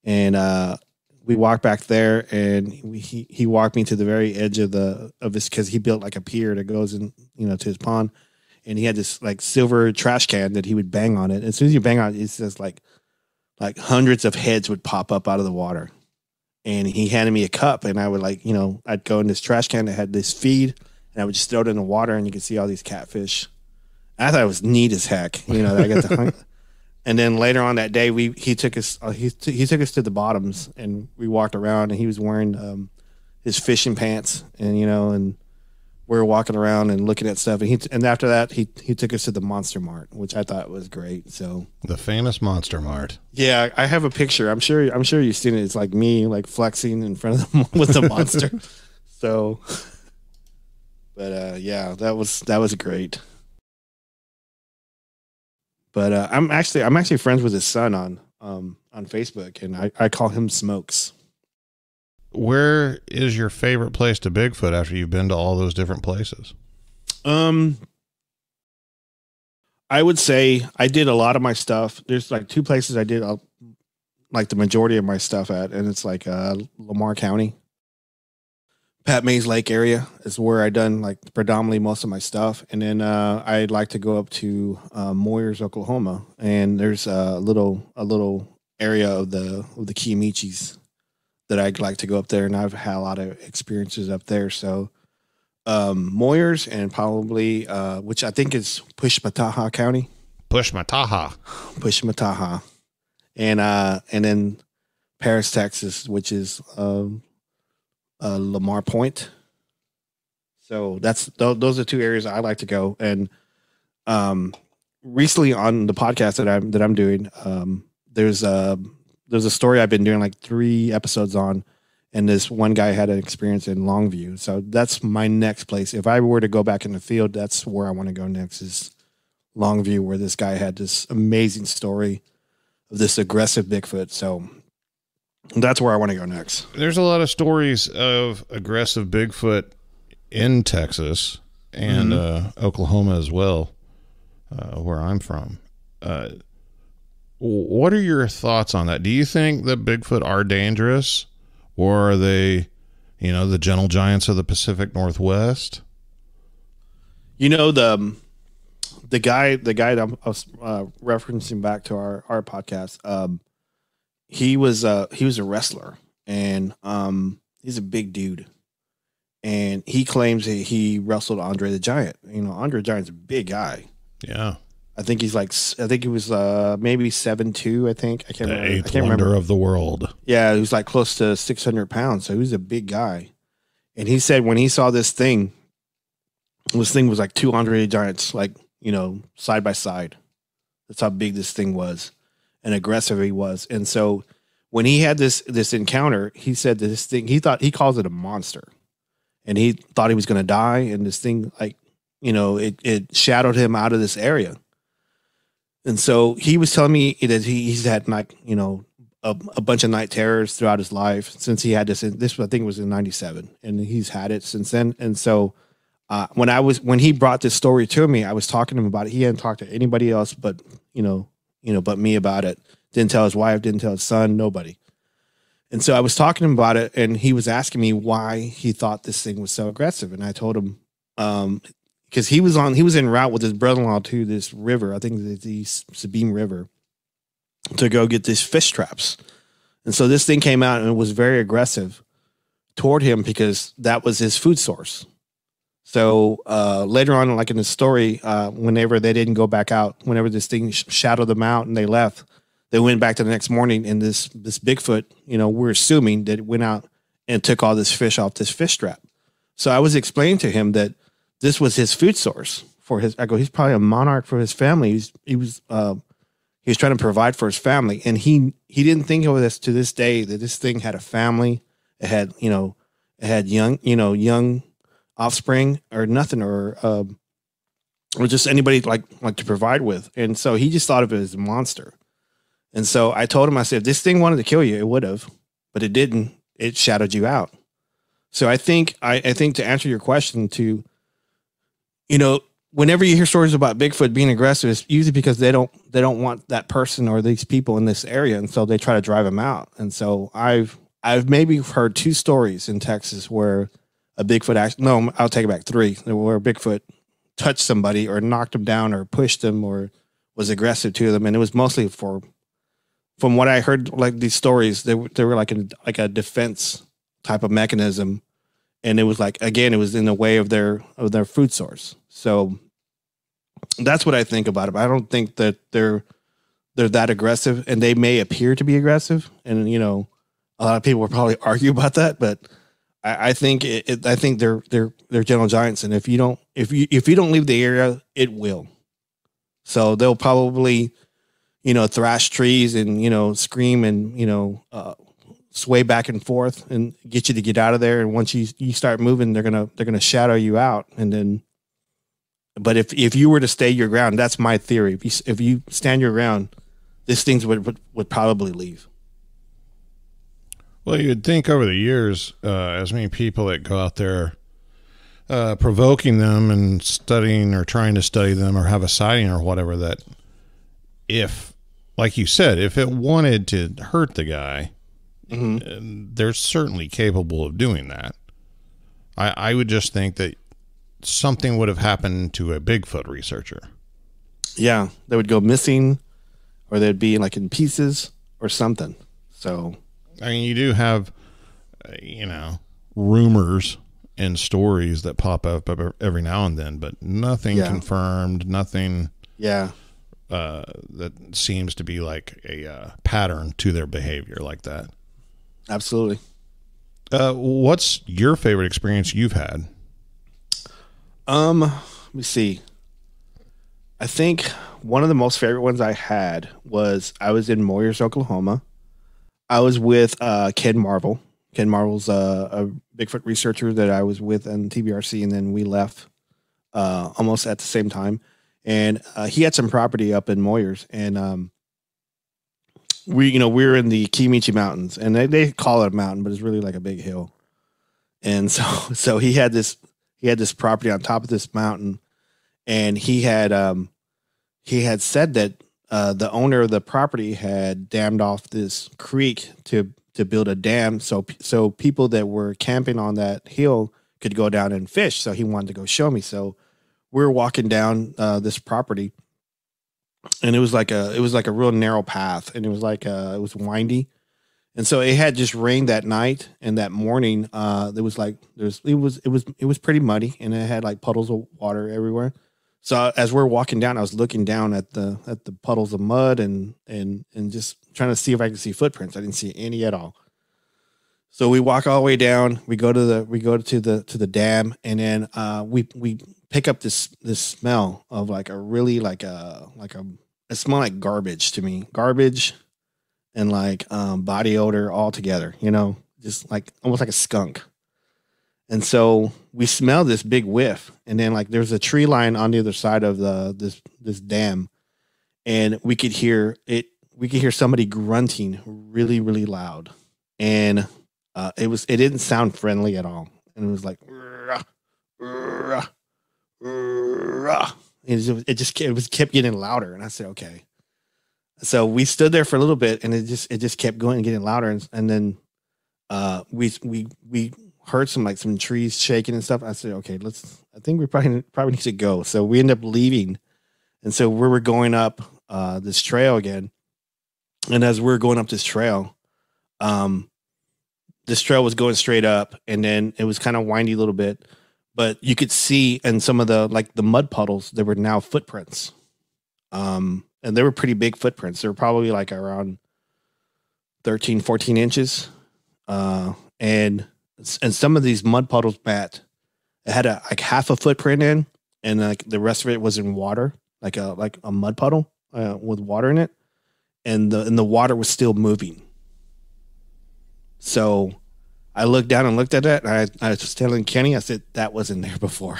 and uh, we walked back there, and we, he he walked me to the very edge of the of this because he built like a pier that goes in, you know, to his pond, and he had this like silver trash can that he would bang on it. And as soon as you bang on it, it says like like hundreds of heads would pop up out of the water. And he handed me a cup, and I would like, you know, I'd go in this trash can that had this feed, and I would just throw it in the water, and you could see all these catfish. I thought it was neat as heck, you know. That I got to hunt. (laughs) And then later on that day, we he took us uh, he t- he took us to the bottoms, and we walked around, and he was wearing um, his fishing pants, and you know, and we were walking around and looking at stuff, and he and after that he he took us to the Monster Mart, which I thought was great. So the famous Monster Mart. Yeah, I have a picture. I'm sure I'm sure you've seen it. It's like me like flexing in front of them (laughs) with the monster. (laughs) so, but uh, yeah, that was that was great. But uh, I'm actually I'm actually friends with his son on um on Facebook, and I I call him Smokes. Where is your favorite place to Bigfoot after you've been to all those different places? Um, I would say I did a lot of my stuff. There's like two places I did uh, like the majority of my stuff at, and it's like uh, Lamar County, Pat Mayse Lake area is where I done like predominantly most of my stuff, and then uh, I'd like to go up to uh, Moyers, Oklahoma, and there's a little a little area of the of the Kiamichis that I'd like to go up there, and I've had a lot of experiences up there, so um, Moyers and probably uh, which I think is Pushmataha County. Pushmataha. Pushmataha, and uh, and then Paris, Texas, which is um, uh, Lamar Point. So that's th- those are two areas I like to go. And um, recently on the podcast that I'm that I'm doing, um, there's a there's a story I've been doing like three episodes on and this one guy had an experience in Longview. So that's my next place. If I were to go back in the field, that's where I want to go next is Longview, where this guy had this amazing story of this aggressive Bigfoot. So that's where I want to go next. There's a lot of stories of aggressive Bigfoot in Texas and mm-hmm. uh, Oklahoma as well, uh, where I'm from. Uh, what are your thoughts on that? Do you think that Bigfoot are dangerous? Or are they, you know, the gentle giants of the Pacific Northwest? You know the um, the guy the guy that I was uh, referencing back to our our podcast. Um, he was uh he was a wrestler and um he's a big dude, and he claims that he wrestled Andre the Giant. You know, Andre the Giant's a big guy. Yeah. I think he's like I think he was uh maybe seven two. I think I can't the remember. Eighth I can't wonder remember. of the world. Yeah, he was like close to six hundred pounds, so he was a big guy. And he said when he saw this thing, this thing was like two two hundred giants, like you know, side by side. That's how big this thing was, and aggressive he was. And so when he had this this encounter, he said this thing he thought he calls it a monster, and he thought he was going to die. And this thing, like you know, it it shadowed him out of this area and so he was telling me that he, he's had like, you know, a, a, bunch of night terrors throughout his life since he had this. This I think was in '97, and he's had it since then. And so, uh, when I was when he brought this story to me, I was talking to him about it. He hadn't talked to anybody else, but you know, you know, but me about it. Didn't tell his wife, didn't tell his son, nobody. And so I was talking to him about it, and he was asking me why he thought this thing was so aggressive. And I told him um, because he was on he was en route with his brother-in-law to this river i think the, the sabine river to go get these fish traps and so this thing came out and it was very aggressive toward him because that was his food source so uh, later on like in the story uh, whenever they didn't go back out whenever this thing shadowed them out and they left they went back to the next morning and this this bigfoot you know we're assuming that it went out and took all this fish off this fish trap so i was explaining to him that this was his food source for his. I go, he's probably a monarch for his family. He's, he was uh, he was trying to provide for his family, and he he didn't think of this to this day that this thing had a family. It had you know it had young you know young offspring or nothing or um, or just anybody like like to provide with, and so he just thought of it as a monster. And so I told him, I said, if this thing wanted to kill you, it would have, but it didn't. It shadowed you out. So I think I, I think to answer your question to you know, whenever you hear stories about Bigfoot being aggressive, it's usually because they don't they don't want that person or these people in this area, and so they try to drive them out. And so I've I've maybe heard two stories in Texas where a Bigfoot actually no, I'll take it back. Three where Bigfoot touched somebody or knocked them down or pushed them or was aggressive to them, and it was mostly for from what I heard like these stories they they were like like a defense type of mechanism. And it was like again it was in the way of their of their food source. So that's what i think about it. I don't think that they're they're that aggressive and they may appear to be aggressive. And you know a lot of people will probably (laughs) argue about that but i, I think it, it, i think they're they're they're gentle giants and if you don't if you if you don't leave the area it will so they'll probably you know thrash trees and you know scream and you know uh, sway back and forth and get you to get out of there. And once you you start moving, they're gonna they're gonna shadow you out. And then, but if if you were to stay your ground, that's my theory. If you if you stand your ground, these things would would, would probably leave. Well, you'd think over the years, uh, as many people that go out there uh, provoking them and studying or trying to study them or have a sighting or whatever that if like you said if it wanted to hurt the guy Mm-hmm. they're certainly capable of doing that I, I would just think that something would have happened to a bigfoot researcher Yeah, they would go missing, or they'd be like in pieces or something. So i mean you do have you know rumors and stories that pop up every now and then but nothing Yeah. confirmed nothing yeah, uh, that seems to be like a uh, pattern to their behavior like that. absolutely. Uh, what's your favorite experience you've had? Um, let me see. I think one of the most favorite ones I had was I was in Moyers, Oklahoma. I was with uh, Ken Marvel. Ken Marvel's uh, a Bigfoot researcher that I was with in TBRC, and then we left uh, almost at the same time. And uh, he had some property up in Moyers, and um, we, you know, we are in the Kiamichi Mountains, and they, they call it a mountain, but it's really like a big hill. And so, (laughs) so he had this he had this property on top of this mountain and he had um he had said that uh the owner of the property had dammed off this creek to to build a dam. So so people that were camping on that hill could go down and fish. So he wanted to go show me. So we were walking down uh this property. And it was like a it was like a real narrow path and it was like uh it was windy. And so it had just rained that night and that morning uh there was like there's it was it was it was pretty muddy and it had like puddles of water everywhere so as we're walking down i was looking down at the at the puddles of mud and and and just trying to see if i could see footprints. I didn't see any at all. So we walk all the way down. We go to the we go to the to the dam. And then uh we we pick up this this smell of like a really like a like a it smelled like garbage to me. Garbage and like um, body odor all together, you know, just like almost like a skunk. And so we smell this big whiff, and then like there's a tree line on the other side of the this this dam, and we could hear it. We could hear somebody grunting really really loud, and uh, it was it didn't sound friendly at all, and it was like. "Rah, rah, rah." It just, it just it was kept getting louder, and I said, "Okay." so we stood there for a little bit and it just it just kept going and getting louder and, and then uh we we we heard some like some trees shaking and stuff i said okay let's i think we probably probably need to go. So we end up leaving. And so we were going up uh this trail again. And as we are going up this trail um this trail was going straight up and then it was kind of windy a little bit. But you could see in some of the like the mud puddles there were now footprints. Um and they were pretty big footprints. They were probably like around 13, 14 inches. Uh, and and some of these mud puddles, Matt, it had a like half a footprint in, and like the rest of it was in water, like a like a mud puddle uh, with water in it, and the and the water was still moving. So I looked down and looked at that, and I, I was telling Kenny, I said that wasn't there before.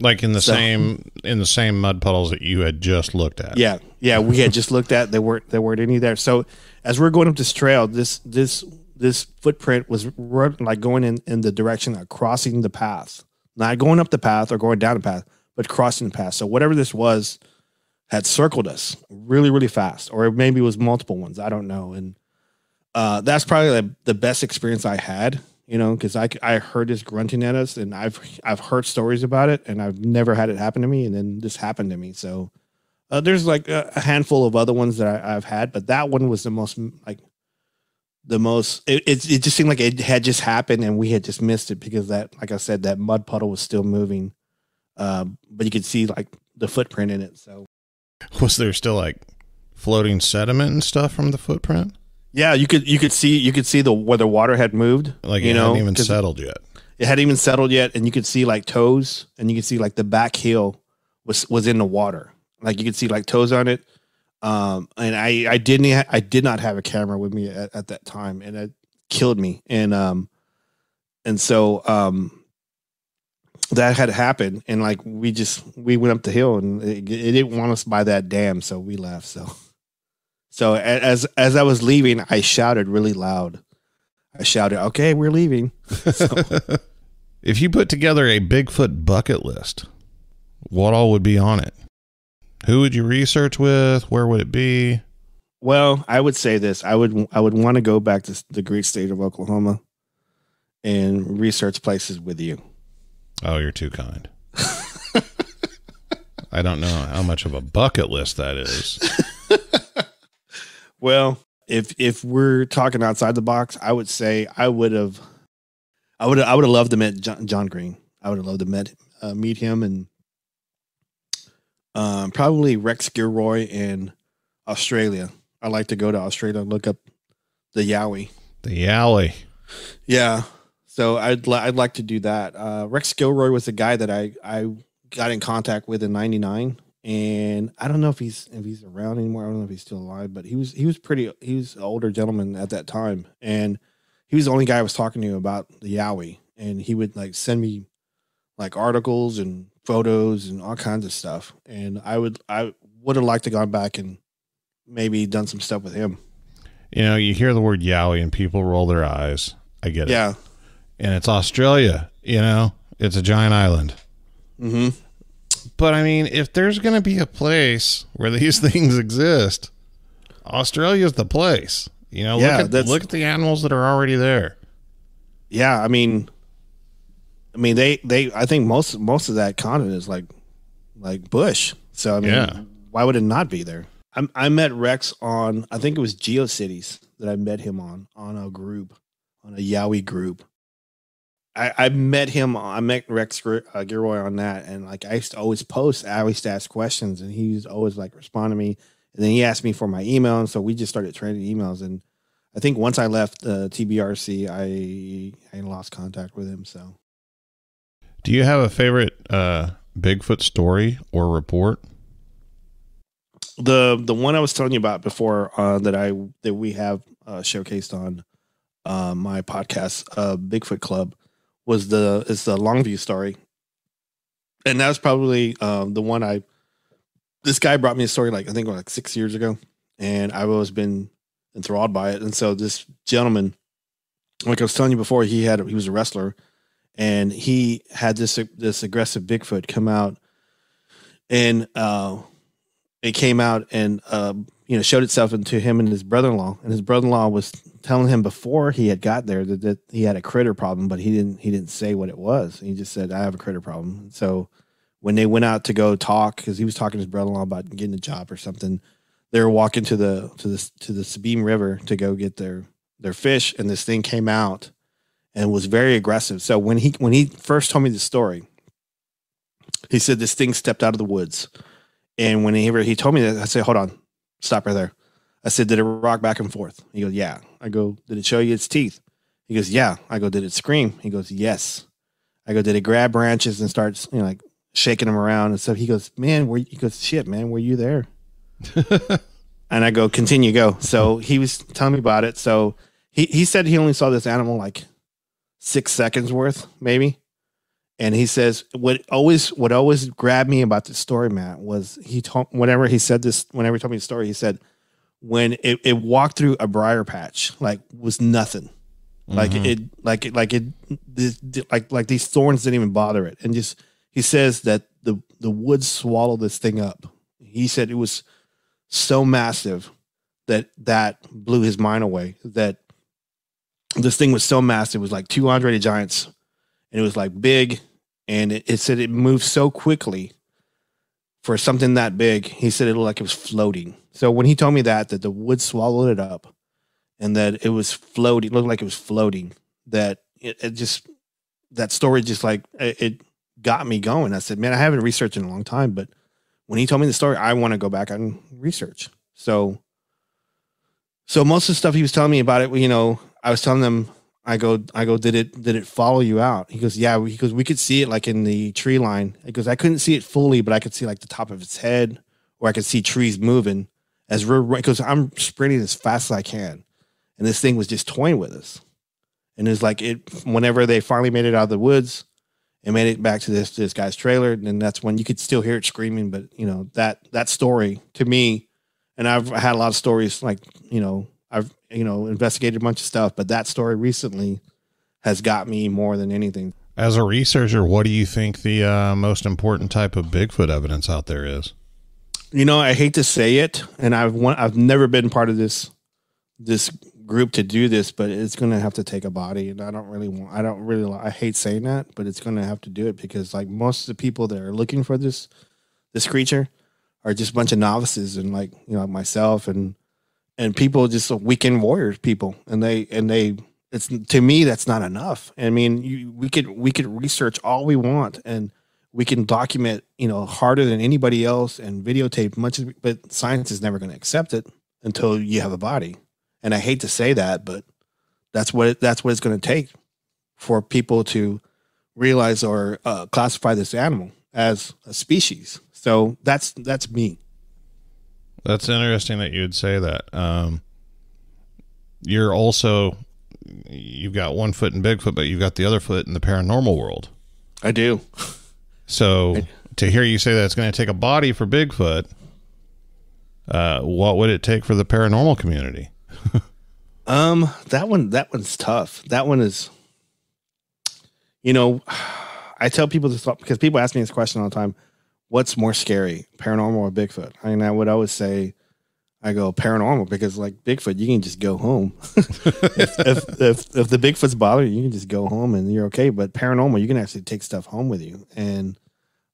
Like in the So- same in the same mud puddles that you had just looked at. Yeah, yeah, we had just looked at. There weren't there weren't any there. So as we're going up this trail, this this this footprint was like going in in the direction of crossing the path, not going up the path or going down the path, but crossing the path. So whatever this was had circled us really really fast, or maybe it was multiple ones. I don't know. And uh, that's probably the, the best experience I had. You know, because I, I heard this grunting at us, and I've I've heard stories about it, and I've never had it happen to me, and then this happened to me. So uh, there's like a, a handful of other ones that I, I've had, but that one was the most like the most. It, it it just seemed like it had just happened, and we had just missed it because that, like I said, that mud puddle was still moving, uh, but you could see like the footprint in it. So Was there still like floating sediment and stuff from the footprint? yeah, you could you could see you could see the where the water had moved. Like you it know, hadn't even settled yet. it hadn't even settled yet, and you could see like toes, and you could see like the back heel was was in the water. Like you could see like toes on it. Um, and I I didn't I did not have a camera with me at, at that time, and it killed me. And um, and so um, that had happened, and like we just we went up the hill, and it, it didn't want us by that dam, so we left. So so as as I was leaving, I shouted really loud. I shouted, "Okay, we're leaving." (laughs) So- (laughs) If you put together a Bigfoot bucket list, what all would be on it? Who would you research with? Where would it be? Well, I would say this. I would I would want to go back to the great state of Oklahoma and research places with you. Oh, you're too kind. I don't know how much of a bucket list that is. (laughs) well, if if we're talking outside the box, I would say I would have, I would I would have loved to meet John, John Green. I would have loved to met uh, meet him and um, probably Rex Gilroy in Australia. I like to go to Australia and look up the Yowie. The Yowie. Yeah. So I'd li- I'd like to do that. Uh, Rex Gilroy was the guy that I I got in contact with in '99, and I don't know if he's if he's around anymore. I don't know if he's still alive, but he was he was pretty. He was an older gentleman at that time, and he was the only guy I was talking to about the Yowie, and he would like send me like articles and photos and all kinds of stuff, and I would I would have liked to gone back and maybe done some stuff with him. You know, you hear the word Yowie and people roll their eyes. I get it. Yeah, And it's Australia, you know, it's a giant island. Mm-hmm. But I mean, if there's going to be a place where these (laughs) things exist, Australia's the place. You know, Yeah, look, at, look at the animals that are already there. yeah. I mean, I mean they they I think most most of that continent is like like bush. So I mean, Yeah. why would it not be there? I, I met Rex on I think it was GeoCities that I met him on on a group on a Yowie group. I, I met him. I met Rex uh, Gilroy on that, and like I used to always post. I to ask questions, and he was always like respond to me. And then he asked me for my email, and so we just started trading emails. And I think once I left uh, TBRC, I I lost contact with him. So Do you have a favorite uh, Bigfoot story or report? the the one I was telling you about before uh, that I that we have uh, showcased on uh, my podcast, uh, Bigfoot Club, was the is the Longview story, and that was probably um, the one I. This guy brought me a story like I think like six years ago, and I've always been enthralled by it. And so this gentleman, like I was telling you before, he had he was a wrestler, and he had this this aggressive Bigfoot come out, and uh, it came out and uh, you know showed itself into him and his brother-in-law and his brother-in-law was telling him before he had got there that, that he had a critter problem but he didn't he didn't say what it was. He just said i have a critter problem. So when they went out to go talk because he was talking to his brother-in-law about getting a job or something they were walking to the to the to the sabine river to go get their their fish and this thing came out and was very aggressive so when he when he first told me the story he said this thing stepped out of the woods and when he he told me that, I said, "Hold on, stop right there." I said, "Did it rock back and forth?" He goes, "Yeah." I go, "Did it show you its teeth?" He goes, "Yeah." I go, "Did it scream?" He goes, "Yes." I go, "Did it grab branches and start, you know, like shaking them around and stuff?" He goes, "Man, were he goes, shit, man, were you there?" (laughs) and I go, "Continue, go." So he was telling me about it. So he he said he only saw this animal like six seconds worth, maybe. And he says what always what always grabbed me about this story matt was he told whenever he said this whenever he told me the story he said when it, it walked through a briar patch like was nothing. Like Mhm. it like it like it this, like like these thorns didn't even bother it. And just he says that the the wood swallowed this thing up. He said it was so massive that that blew his mind away that this thing was so massive. It was like two Andre the giants and it was like big and it, it said it moved so quickly for something that big. He said it looked like it was floating. So when he told me that that the wood swallowed it up and that it was floating looked like it was floating that it, it just that story just like it, it got me going. I said man i haven't researched in a long time but when he told me the story i want to go back and research. So so most of the stuff he was telling me about it you know i was telling them I go, I go, did it, did it follow you out? He goes, yeah, he goes, we could see it like in the tree line. He goes, I couldn't see it fully, but I could see like the top of its head, or I could see trees moving as we're, because I'm sprinting as fast as I can. And this thing was just toying with us. And it's like it, whenever they finally made it out of the woods and made it back to this, this guy's trailer, and that's when you could still hear it screaming. But you know, that, that story to me, and I've had a lot of stories like, you know, you know investigated a bunch of stuff, but that story recently has got me more than anything. As a researcher, what do you think the uh, most important type of Bigfoot evidence out there is? You know, I hate to say it, and I've one, I've never been part of this this group to do this, but it's going to have to take a body, and I don't really want. I don't really. I hate saying that, but it's going to have to do it because like most of the people that are looking for this this creature are just a bunch of novices, and like you know myself and and people just weekend warriors people, and they and they. It's to me that's not enough. I mean, you, we could we could research all we want and we can document, you know, harder than anybody else and videotape much, but science is never going to accept it until you have a body. And I hate to say that, but that's what it, that's what it's going to take for people to realize or uh, classify this animal as a species. So that's that's me. That's interesting that you'd say that. Um, you're also you've got one foot in Bigfoot, but you've got the other foot in the paranormal world. I do. So to hear you say that it's going to take a body for Bigfoot, uh, what would it take for the paranormal community? (laughs) um, that one, that one's tough. That one is, you know, (sighs) I tell people this because people ask me this question all the time: What's more scary, paranormal or Bigfoot? I mean, I would always say, I go paranormal because like Bigfoot, you can just go home. (laughs) if, if, if if the Bigfoot's bothering you, you can just go home and you're okay. But paranormal, you can actually take stuff home with you, and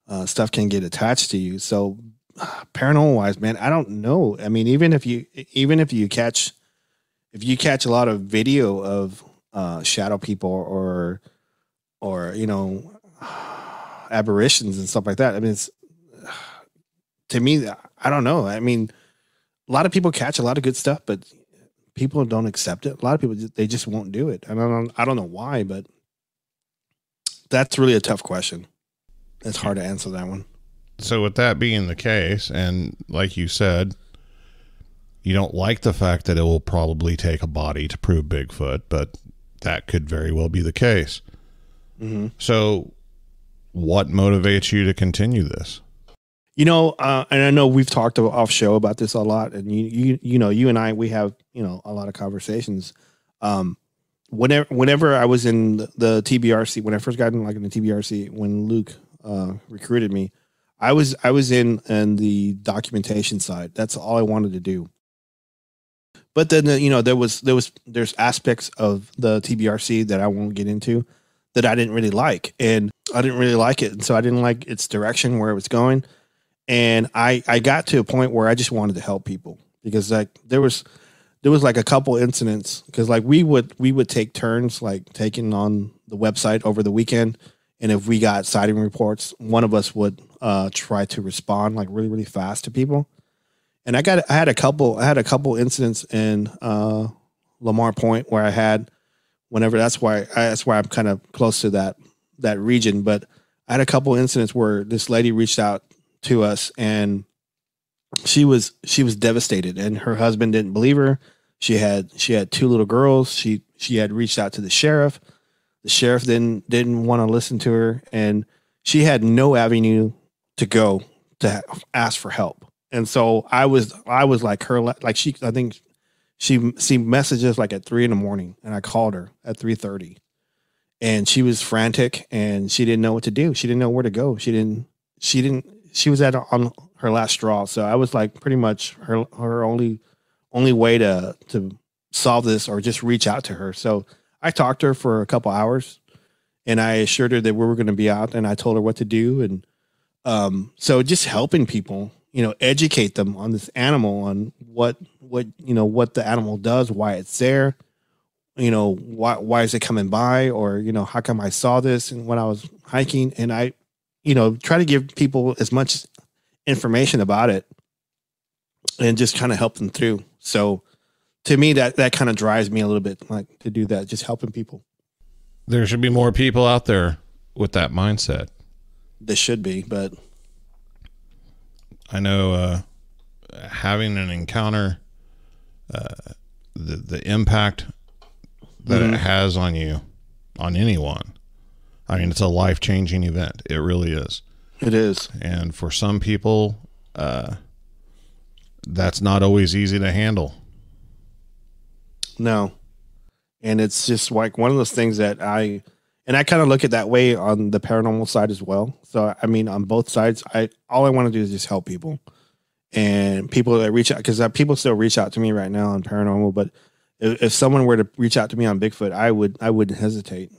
uh, stuff can get attached to you. So (sighs) paranormal wise, man, I don't know. I mean, even if you even if you catch if you catch a lot of video of uh, shadow people or or you know (sighs) aberrations and stuff like that. I mean, it's to me, I don't know. I mean, a lot of people catch a lot of good stuff, but people don't accept it. A lot of people they just won't do it. I don't I don't know why, but that's really a tough question. It's hard to answer that one. So with that being the case, and like you said, you don't like the fact that it will probably take a body to prove Bigfoot, but that could very well be the case. Mm-hmm. So, what motivates you to continue this? You know, uh, and I know we've talked off show about this a lot, and you, you, you know, you and I, we have, you know, a lot of conversations. Um, whenever, whenever I was in the, the TBRC, when I first got in, like in the TBRC, when Luke uh, recruited me, I was, I was in in the documentation side. That's all I wanted to do. But then, you know, there was, there was, there's aspects of the TBRC that I won't get into that I didn't really like, and I didn't really like it, and so I didn't like its direction where it was going and I I got to a point where I just wanted to help people because like there was there was like a couple incidents because like we would we would take turns like taking on the website over the weekend. And if we got sighting reports one of us would uh try to respond like really really fast to people. And I got I had a couple I had a couple incidents in uh Lamar Point where I had whenever that's why I, that's why I'm kind of close to that that region. But I had a couple incidents where this lady reached out to us and she was she was devastated and her husband didn't believe her. She had she had two little girls. She she had reached out to the sheriff. The sheriff didn't didn't want to listen to her and she had no avenue to go to ask for help. And so i was i was like her like she i think she she messages like at three in the morning and i called her at 3.30 and she was frantic and she didn't know what to do. She didn't know where to go. She didn't she didn't she was at on her last straw. So I was like pretty much her her only only way to to solve this or just reach out to her. So I talked to her for a couple hours and I assured her that we were going to be out and I told her what to do and um so just helping people, you know, educate them on this animal on what what you know what the animal does, why it's there, you know, why why is it coming by or you know, how come I saw this and when I was hiking and I you know, try to give people as much information about it and just kind of help them through. So to me, that, that kind of drives me a little bit like to do that, just helping people. There should be more people out there with that mindset. There should be, but I know uh, having an encounter, uh, the the impact that mm-hmm. it has on you, on anyone, I mean, it's a life changing event. It really is. It is. And for some people, uh, that's not always easy to handle. No. And it's just like one of those things that I, and I kind of look at that way on the paranormal side as well. So I mean, on both sides, I all I want to do is just help people, and people that reach out because people still reach out to me right now on paranormal. But if, if, someone were to reach out to me on Bigfoot, I would I wouldn't hesitate.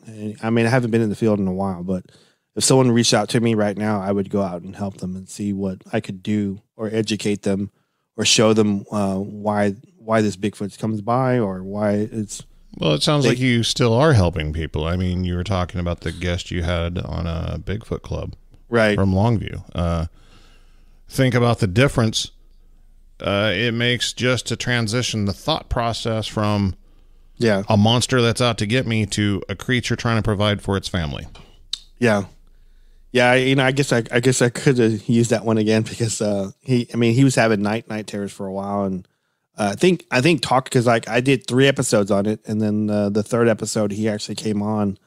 I mean, I haven't been in the field in a while, but if someone reached out to me right now, I would go out and help them and see what I could do or educate them or show them uh, why why this Bigfoot comes by or why it's well, it sounds they, like you still are helping people. I mean, you were talking about the guest you had on a Bigfoot Club, right, from Longview. Uh, think about the difference uh, it makes just to transition the thought process from yeah a monster that's out to get me to a creature trying to provide for its family. Yeah, yeah. You know, I guess I, I guess I could have used that one again because uh, he, I mean, he was having night night terrors for a while and uh, I think I think talk because like I did three episodes on it, and then uh, the third episode he actually came on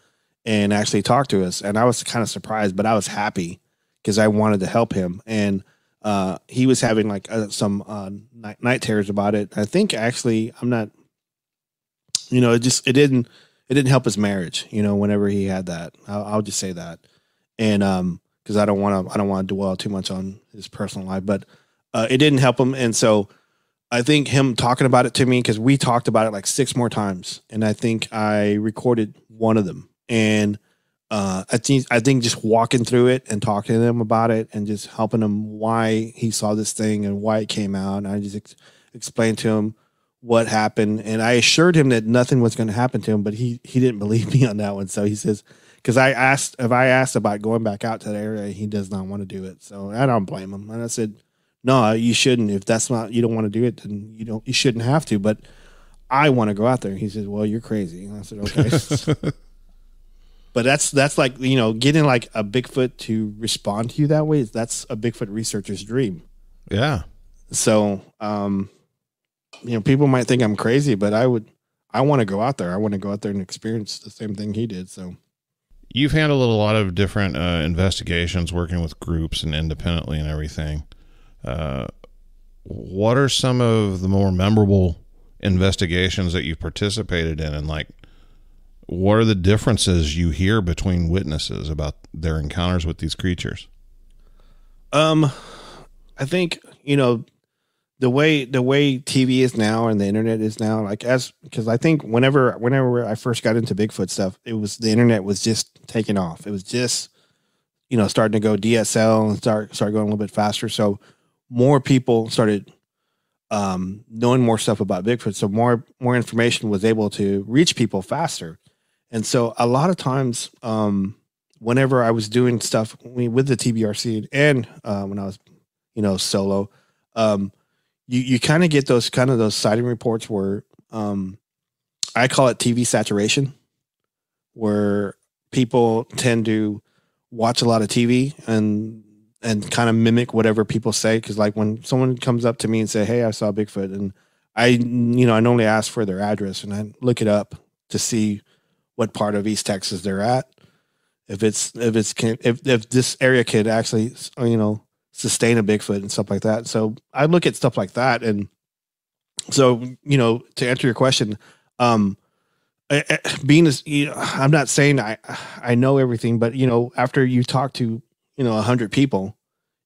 and actually talked to us, and I was kind of surprised, but I was happy because I wanted to help him, and uh, he was having like uh, some uh, night, night terrors about it. I think actually I'm not, you know, it just it didn't it didn't help his marriage, you know, whenever he had that. I'll, I'll just say that, and um, because I don't want to I don't want to dwell too much on his personal life, but uh, it didn't help him, and so I think him talking about it to me because we talked about it like six more times, and I think I recorded one of them. And uh, I think I think just walking through it and talking to them about it and just helping him why he saw this thing and why it came out. And I just ex- explained to him what happened, and I assured him that nothing was going to happen to him, but he he didn't (laughs) believe me on that one. So he says because I asked if I asked about going back out to the area, he does not want to do it. So I don't blame him. And I said no, you shouldn't. If that's not you don't want to do it, then you don't. You shouldn't have to. But I want to go out there. He says, "Well, you're crazy." And I said, "Okay." (laughs) (laughs) but that's that's like you know getting like a Bigfoot to respond to you that way. Is that's a Bigfoot researcher's dream. Yeah. So, um, you know, people might think I'm crazy, but I would. I want to go out there. I want to go out there and experience the same thing he did. So. You've handled a lot of different uh, investigations, working with groups and independently and everything. Uh, what are some of the more memorable investigations that you've participated in, and like, what are the differences you hear between witnesses about their encounters with these creatures? Um, I think you know the way the way TV is now and the internet is now, like as because I think whenever whenever I first got into Bigfoot stuff, it was the internet was just taking off. It was just you know starting to go DSL and start start going a little bit faster. So more people started um, knowing more stuff about Bigfoot, so more more information was able to reach people faster. And so a lot of times, um, whenever I was doing stuff with the TBRC and uh, when I was, you know, solo, um, you you kind of get those kind of those sighting reports where um, I call it TV saturation, where people tend to watch a lot of TV and and kind of mimic whatever people say. Cause like when someone comes up to me and say, Hey, I saw Bigfoot and I, you know, I normally ask for their address and I look it up to see what part of East Texas they're at. If it's, if it's, can if, if this area could actually, you know, sustain a Bigfoot and stuff like that. So I look at stuff like that. And so, you know, to answer your question, um, being as you know, I'm not saying I I know everything, but you know, after you talk to you know a hundred people,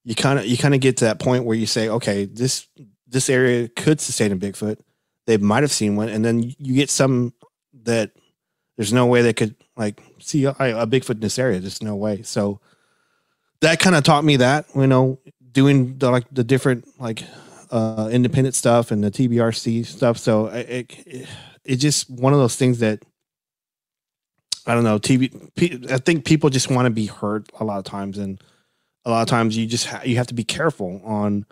you kind of you kind of get to that point where you say, okay, this this area could sustain a Bigfoot. They might have seen one, and then you get some that there's no way they could like see a, a Bigfoot in this area. There's no way. So that kind of taught me that you know doing the like the different like uh independent stuff and the TBRC stuff. So it, it it's just one of those things that I don't know. TV. I think people just want to be heard a lot of times, and a lot of times you just ha- you have to be careful on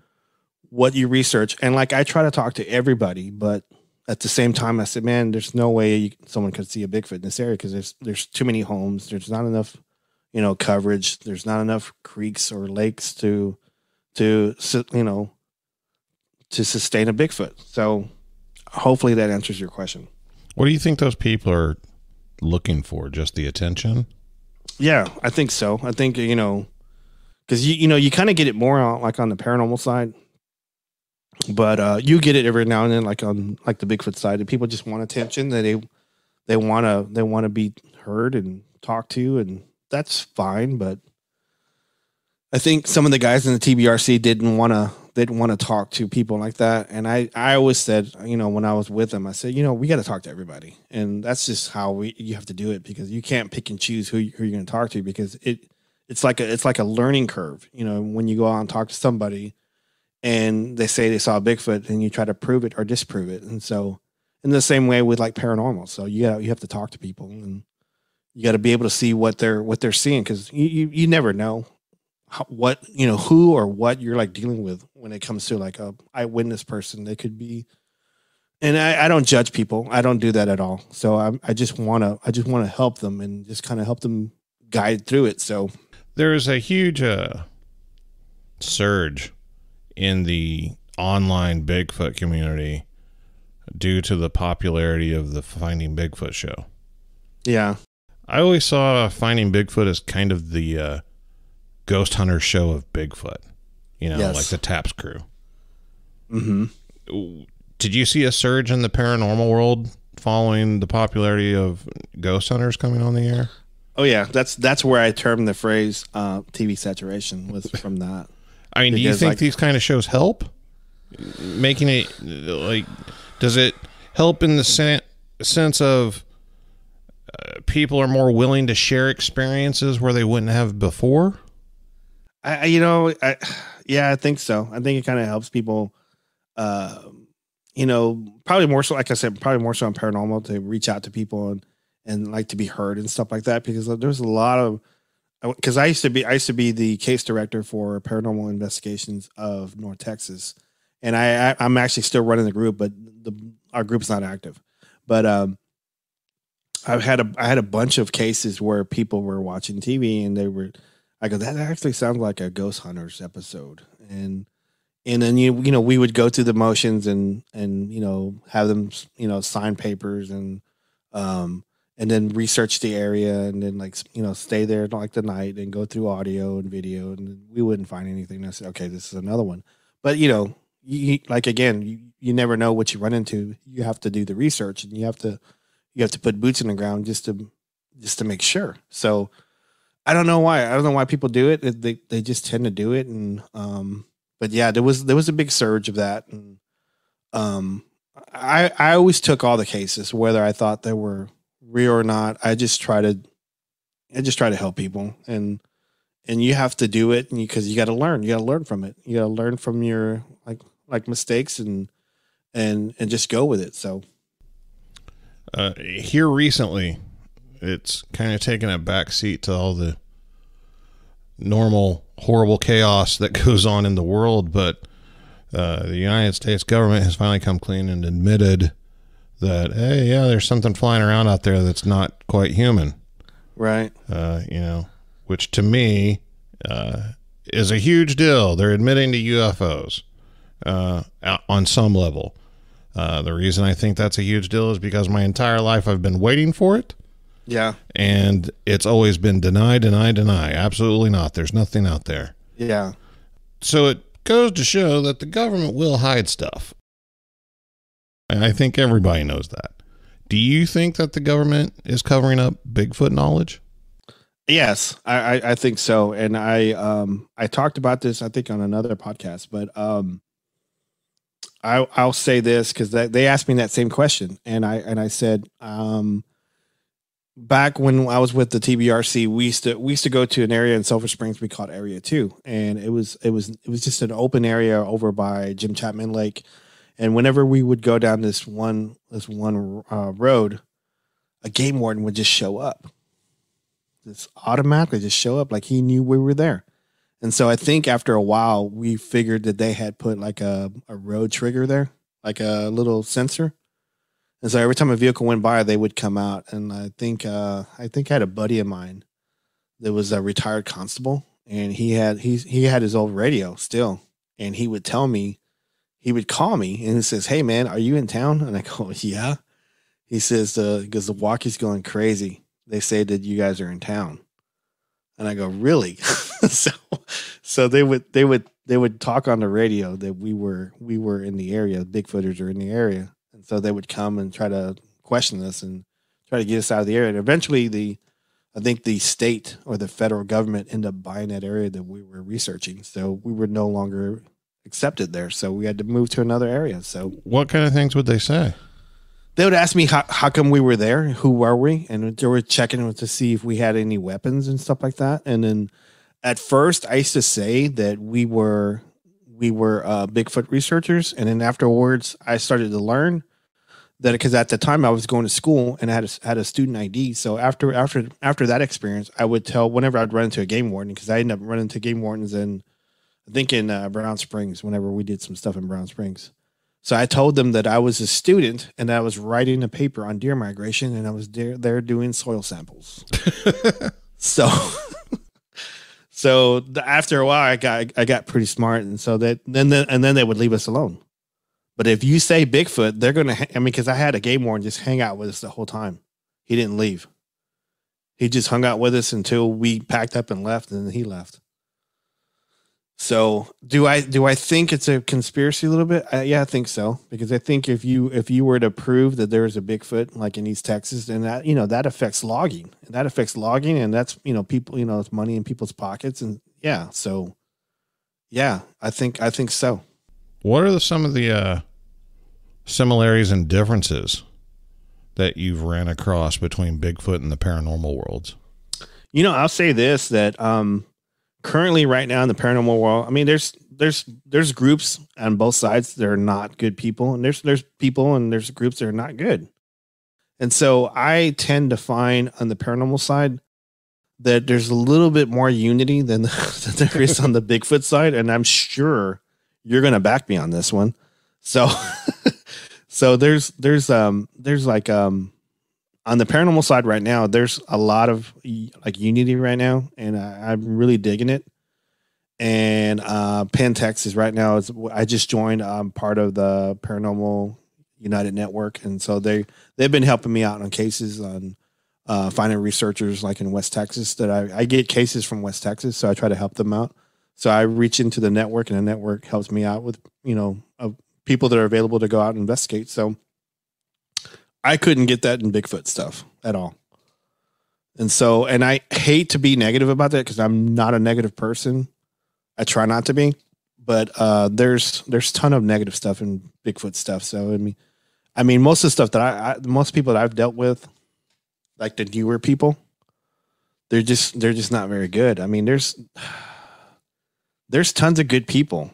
what you research. And like I try to talk to everybody, but at the same time, I said, man, there's no way you, someone could see a Bigfoot in this area because there's there's too many homes. There's not enough, you know, coverage. There's not enough creeks or lakes to to you know to sustain a Bigfoot. So hopefully that answers your question. What do you think those people are looking for? Just the attention? Yeah, I think so. I think you know, because you you know you kind of get it more on like on the paranormal side, but uh, you get it every now and then like on like the Bigfoot side, and people just want attention. That they they want to they want to be heard, and talk to, and that's fine. But I think some of the guys in the TBRC didn't want to didn't want to talk to people like that. And I I always said, you know, when I was with them, I said, you know, we got to talk to everybody, and that's just how we you have to do it because you can't pick and choose who, who you're going to talk to because it it's like a it's like a learning curve. You know, when you go out and talk to somebody, and they say they saw Bigfoot, and you try to prove it or disprove it, and so in the same way with like paranormal. So you got you have to talk to people and you got to be able to see what they're what they're seeing because you, you you never know how, what you know who or what you're like dealing with when it comes to like a eyewitness person. They could be, and I, I don't judge people. I don't do that at all. So I I just want to I just want to help them and just kind of help them guide through it. So there is a huge uh, surge in the online Bigfoot community due to the popularity of the Finding Bigfoot show. Yeah. I always saw Finding Bigfoot as kind of the uh, ghost hunter show of Bigfoot, you know, yes. like the Taps crew. hmm Did you see a surge in the paranormal world following the popularity of ghost hunters coming on the air? Oh yeah, that's that's where I termed the phrase uh, TV saturation was from that. I mean, do you think like, these kind of shows help making it like does it help in the sen- sense of uh, people are more willing to share experiences where they wouldn't have before? I, you know, I, yeah, I think so. I think it kind of helps people, uh, you know, probably more so, like I said, probably more so on paranormal to reach out to people and, and like to be heard and stuff like that because there's a lot of, because I used to be, I used to be the case director for paranormal investigations of North Texas and I, I am actually still running the group, but the our group's not active. But um, I've had a I had a bunch of cases where people were watching TV and they were, I go that actually sounds like a Ghost Hunters episode, and and then you you know we would go through the motions and and you know have them you know sign papers and um and then research the area and then like you know stay there like the night and go through audio and video and we wouldn't find anything. Said okay, this is another one, but you know you, like again, you, you never know what you run into. You have to do the research and you have to you have to put boots in the ground just to just to make sure. So I don't know why. I don't know why people do it. They they just tend to do it and um but yeah, there was there was a big surge of that and um I I always took all the cases whether I thought they were real or not. I just try to I just try to help people and and you have to do it because you, got to learn. You got to learn from it. You got to learn from your like like mistakes and and and just go with it. So uh, here recently, it's kind of taken a back seat to all the normal horrible chaos that (laughs) goes on in the world, but uh, the United States government has finally come clean and admitted that hey, yeah, there's something flying around out there that's not quite human. Right. Uh, you know, which to me uh, is a huge deal. They're admitting to UFOs uh, on some level. Uh, the reason I think that's a huge deal is because my entire life I've been waiting for it. Yeah. And it's always been deny, deny, deny. Absolutely not. There's nothing out there. Yeah. So it goes to show that the government will hide stuff. I think everybody knows that. Do you think that the government is covering up Bigfoot knowledge? Yes, I, I, I think so. And I um I talked about this I think on another podcast, but um I, I'll say this because they, they asked me that same question, and I and I said, um, back when I was with the TBRC, we used to we used to go to an area in Sulphur Springs we called Area Two, and it was it was it was just an open area over by Jim Chapman Lake, and whenever we would go down this one this one uh, road, a game warden would just show up, just automatically just show up like he knew we were there. And so I think after a while, we figured that they had put like a, a road trigger there, like a little sensor. And so every time a vehicle went by, they would come out. And I think uh, I think I had a buddy of mine that was a retired constable, and he had he he had his old radio still, and he would tell me, he would call me and he says, "Hey man, are you in town?" And I go, (laughs) "Yeah." He says, uh, "Because the walkie's going crazy. They say that you guys are in town." And I go, really? (laughs) so, so they would, they would, they would talk on the radio that we were, we were in the area. Bigfooters are in the area, and so they would come and try to question us and try to get us out of the area. And eventually, the I think the state or the federal government ended up buying that area that we were researching. So we were no longer accepted there. So we had to move to another area. So What kind of things would they say? they would ask me how, how come we were there who were we and they were checking to see if we had any weapons and stuff like that and then at first i used to say that we were we were uh, bigfoot researchers and then afterwards i started to learn that because at the time i was going to school and i had a, had a student id so after after after that experience i would tell whenever i'd run into a game warden because i ended up running into game wardens in i think in uh, brown springs whenever we did some stuff in brown springs so I told them that I was a student and I was writing a paper on deer migration and I was there, there doing soil samples. (laughs) so (laughs) so the, after a while I got I got pretty smart and so that then the, and then they would leave us alone. But if you say Bigfoot, they're going to I mean because I had a game warden just hang out with us the whole time. He didn't leave. He just hung out with us until we packed up and left and then he left. So do I do I think it's a conspiracy a little bit? Uh, yeah, I think so because I think if you if you were to prove that there is a Bigfoot like in East Texas, then that you know that affects logging. That affects logging, and that's you know people you know it's money in people's pockets, and yeah, so yeah, I think I think so. What are the, some of the uh, similarities and differences that you've ran across between Bigfoot and the paranormal worlds? You know, I'll say this that um currently right now in the paranormal world, I mean, there's there's there's groups on both sides that are not good people, and there's there's people and there's groups that are not good. And so I tend to find on the paranormal side that there's a little bit more unity than, (laughs) than there is on the Bigfoot side, and I'm sure you're gonna back me on this one. So (laughs) so there's there's um there's like um on the paranormal side right now, there's a lot of like unity right now, and I, am really digging it. And uh, Penn, Texas, right now is I just joined. I'm part of the Paranormal United Network, and so they they've been helping me out on cases on uh, finding researchers like in West Texas that I, I get cases from West Texas, so I try to help them out. So I reach into the network, and the network helps me out with you know uh, people that are available to go out and investigate. So I couldn't get that in Bigfoot stuff at all. And so, and I hate to be negative about that because I'm not a negative person. I try not to be, but uh, there's there's ton of negative stuff in Bigfoot stuff. So I mean, I mean, most of the stuff that I, I most people that I've dealt with, like the newer people, they're just they're just not very good. I mean, there's (sighs) there's tons of good people,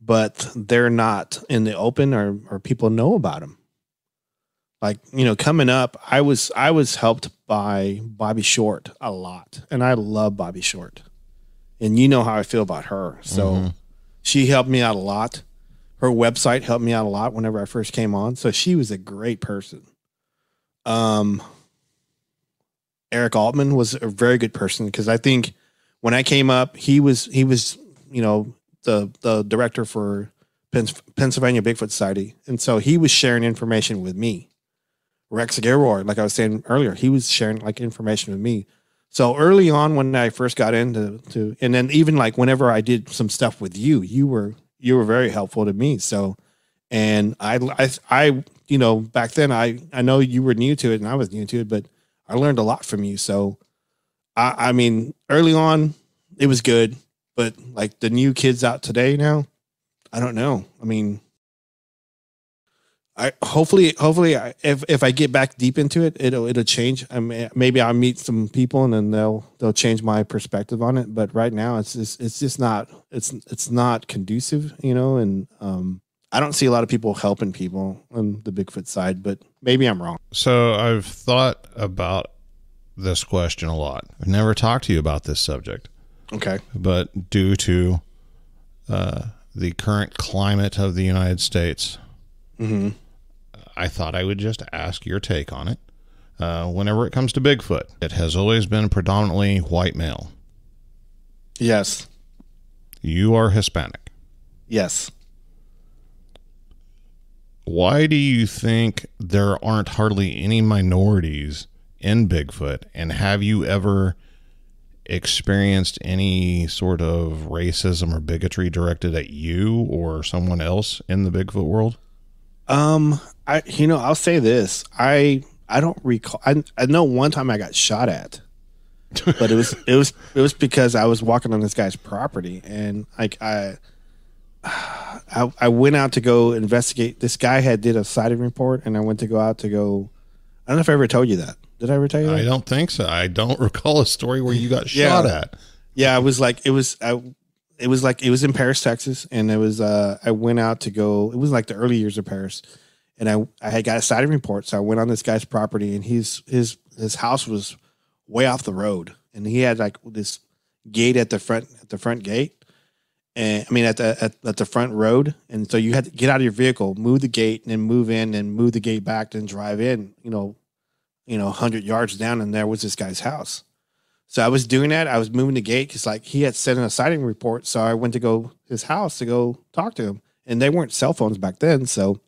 but they're not in the open or or people know about them like you know coming up i was i was helped by Bobbie Short a lot and i love Bobbie Short. And you know how i feel about her. So mm-hmm. she helped me out a lot. Her website helped me out a lot whenever i first came on. So she was a great person. Um eric altman was a very good person because i think when i came up he was he was you know the the director for Pennsylvania Bigfoot Society, and so he was sharing information with me Rex Garroy, like I was saying earlier, he was sharing like information with me. So early on when I first got into to and then even like whenever I did some stuff with you, you were you were very helpful to me. So and I I I you know, back then I I know you were new to it and I was new to it, but I learned a lot from you. So I I mean, early on it was good, but like the new kids out today now, I don't know. I mean, I hopefully hopefully I, if if I get back deep into it, it'll it'll change. I mean, maybe I'll meet some people and then they'll they'll change my perspective on it. But right now, it's just it's just not it's it's not conducive, you know. And um, I don't see a lot of people helping people on the Bigfoot side, but maybe I'm wrong. So I've thought about this question a lot. I've never talked to you about this subject. Okay, but due to uh, the current climate of the United States. Mm-hmm. I thought I would just ask your take on it. Uh, whenever it comes to Bigfoot, it has always been predominantly white male. Yes. You are Hispanic. Yes. Why do you think there aren't hardly any minorities in Bigfoot? And have you ever experienced any sort of racism or bigotry directed at you or someone else in the Bigfoot world? Um, I you know I'll say this I I don't recall. I I know one time I got shot at, but it was (laughs) it was it was because I was walking on this guy's property and like I. (sighs) I, I went out to go investigate. This guy had did a sighting report, and I went to go out to go. I don't know if I ever told you that. Did I ever tell you that? I don't think so. I don't (laughs) recall a story where you got Yeah. shot at. Yeah, it was like it was. I, it was like it was in Paris, Texas, and it was. Uh, I went out to go. It was like the early years of Paris, and I I had got a sighting report, so I went on this guy's property, and his his his house was way off the road, and he had like this gate at the front at the front gate, and I mean at the at, at the front road, and so you had to get out of your vehicle, move the gate, and then move in, and move the gate back, then drive in. You know, you know, hundred yards down, and there was this guy's house. So I was doing that. I was moving the gate because like he had sent in a sighting report. So I went to go his house to go talk to him, and they weren't cell phones back then. So,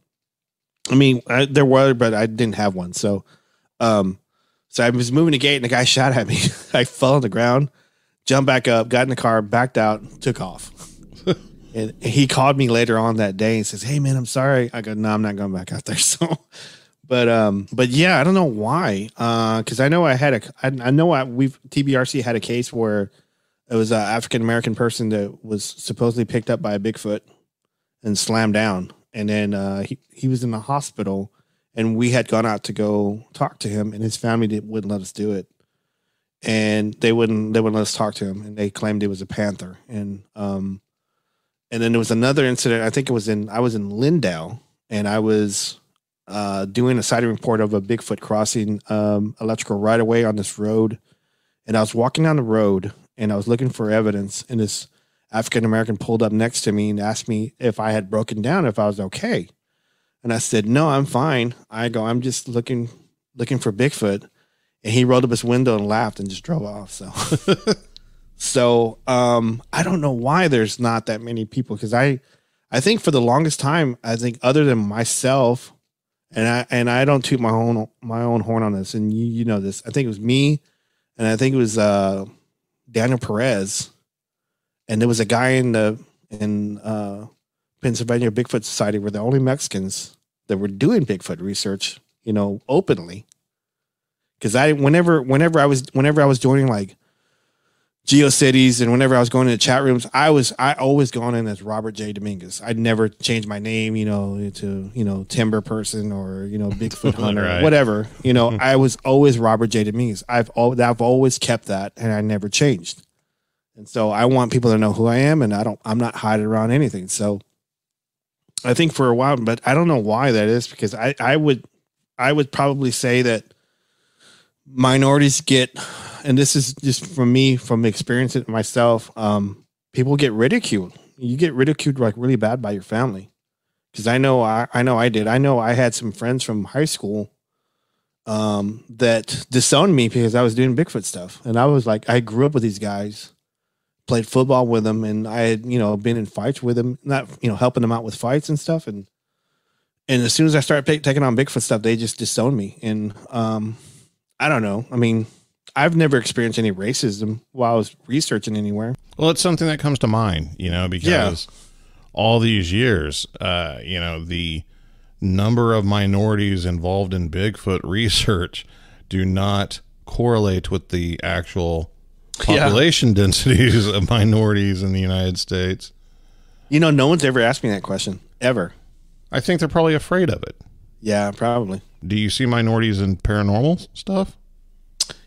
I mean, I, there were, but I didn't have one. So, um, so I was moving the gate, and the guy (laughs) shot at me. (laughs) I fell on the ground, jumped back up, got in the car, backed out, took off. (laughs) and he called me later on that day and says, "Hey man, I'm sorry." I go, "No, I'm not going back out there." So, but um, but yeah, I don't know why. Uh, because I know I had a, I, I know I we've TBRC had a case where it was an African American person that was supposedly picked up by a Bigfoot and slammed down, and then uh, he he was in the hospital, and we had gone out to go talk to him, and his family did, wouldn't let us do it, and they wouldn't they wouldn't let us talk to him, and they claimed it was a panther, and um, and then there was another incident. I think it was in I was in Lindau, and I was uh, doing a sighting report of a Bigfoot crossing um, electrical right away on this road. And I was walking down the road and I was looking for evidence. And this African American pulled up next to me and asked me if I had broken down, if I was okay. And I said, No, I'm fine. I go, I'm just looking looking for Bigfoot. And he rolled up his window and laughed and just drove off. So (laughs) so um I don't know why there's not that many people because I I think for the longest time, I think other than myself, and I and I don't toot my own my own horn on this, and you you know this. I think it was me, and I think it was uh, Daniel Perez, and there was a guy in the in uh, Pennsylvania Bigfoot Society were the only Mexicans that were doing Bigfoot research, you know, openly. Because I whenever whenever I was whenever I was joining like GeoCities and whenever I was going into chat rooms, I was I always gone in as Robert J. Dominguez. I'd never changed my name, you know, to you know Timber Person or you know Bigfoot (laughs) Hunter, Right. whatever. You know, (laughs) I was always Robert J. Dominguez. I've al- I've always kept that, and I never changed. And so I want people to know who I am, and I don't. I'm not hiding around anything. So I think for a while, but I don't know why that is because I I would I would probably say that minorities get and this is just from me from experiencing it myself um people get ridiculed. You get ridiculed like really bad by your family. Because i know I, I know i did. I know i had some friends from high school um that disowned me because i was doing bigfoot stuff. And i was like i grew up with these guys played football with them and i had you know been in fights with them not you know helping them out with fights and stuff. And and as soon as i started taking on bigfoot stuff they just disowned me. And um i don't know. I mean I've never experienced any racism while I was researching anywhere. Well, it's something that comes to mind, you know, because all these years, uh, you know, the number of minorities involved in Bigfoot (laughs) research do not correlate with the actual Yeah. population (laughs) densities of minorities in the United States. You know, no one's ever asked me that question ever. I think they're probably afraid of it. Yeah, probably. Do you see minorities in paranormal stuff?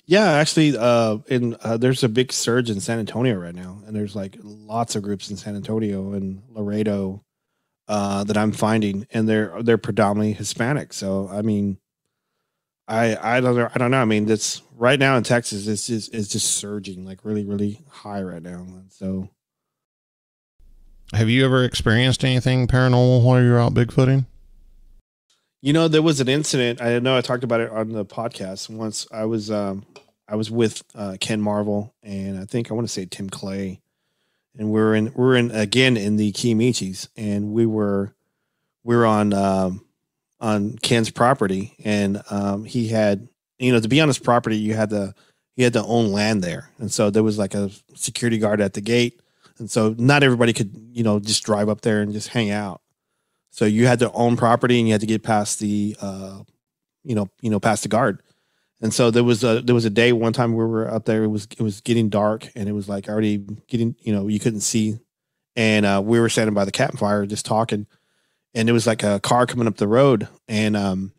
Yeah, actually, uh, in uh, there's a big surge in San Antonio right now, and there's like lots of groups in San Antonio and Laredo uh, that I'm finding, and they're they're predominantly Hispanic. So I mean, I I don't know I don't know. I mean, that's right now in Texas, it's just it's just surging like really really high right now. And so Have you ever experienced anything paranormal while you're out Bigfooting? You know, there was an incident. I know I talked about it on the podcast once. I was um I was with uh, Ken Marvel and I think I want to say Tim Clay, and we're in we're in again in the Kiamichis, and we were we were on um, on Ken's property, and um, he had you know to be on his property, you had to he had to own land there, and so there was like a security guard at the gate, and so not everybody could you know just drive up there and just hang out. So you had to own property and you had to get past the, uh, you know, you know, past the guard. And so there was a there was a day one time we were up there. It was it was getting dark and it was like already getting you know you couldn't see, and uh, we were standing by the campfire just talking, and there was like a car coming up the road, and um,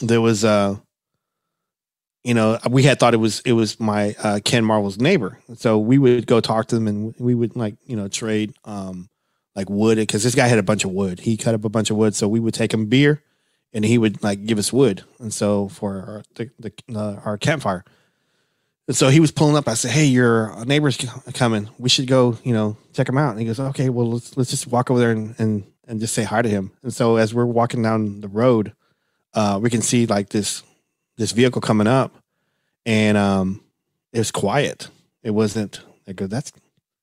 there was uh, you know, we had thought it was it was my uh, Ken Marvel's neighbor, so we would go talk to them and we would like you know trade um like wood because this guy had a bunch of wood. He cut up a bunch of wood, so we would take him beer and he would like give us wood, and so for our the, the uh, our campfire. And so he was pulling up. I said, "Hey, your neighbor's coming. We should go, you know, check him out." And he goes, "Okay, well, let's let's just walk over there and and, and just say hi to him." And so as we're walking down the road, uh, we can see like this this vehicle coming up, and um, it was quiet. It wasn't. I go, "That's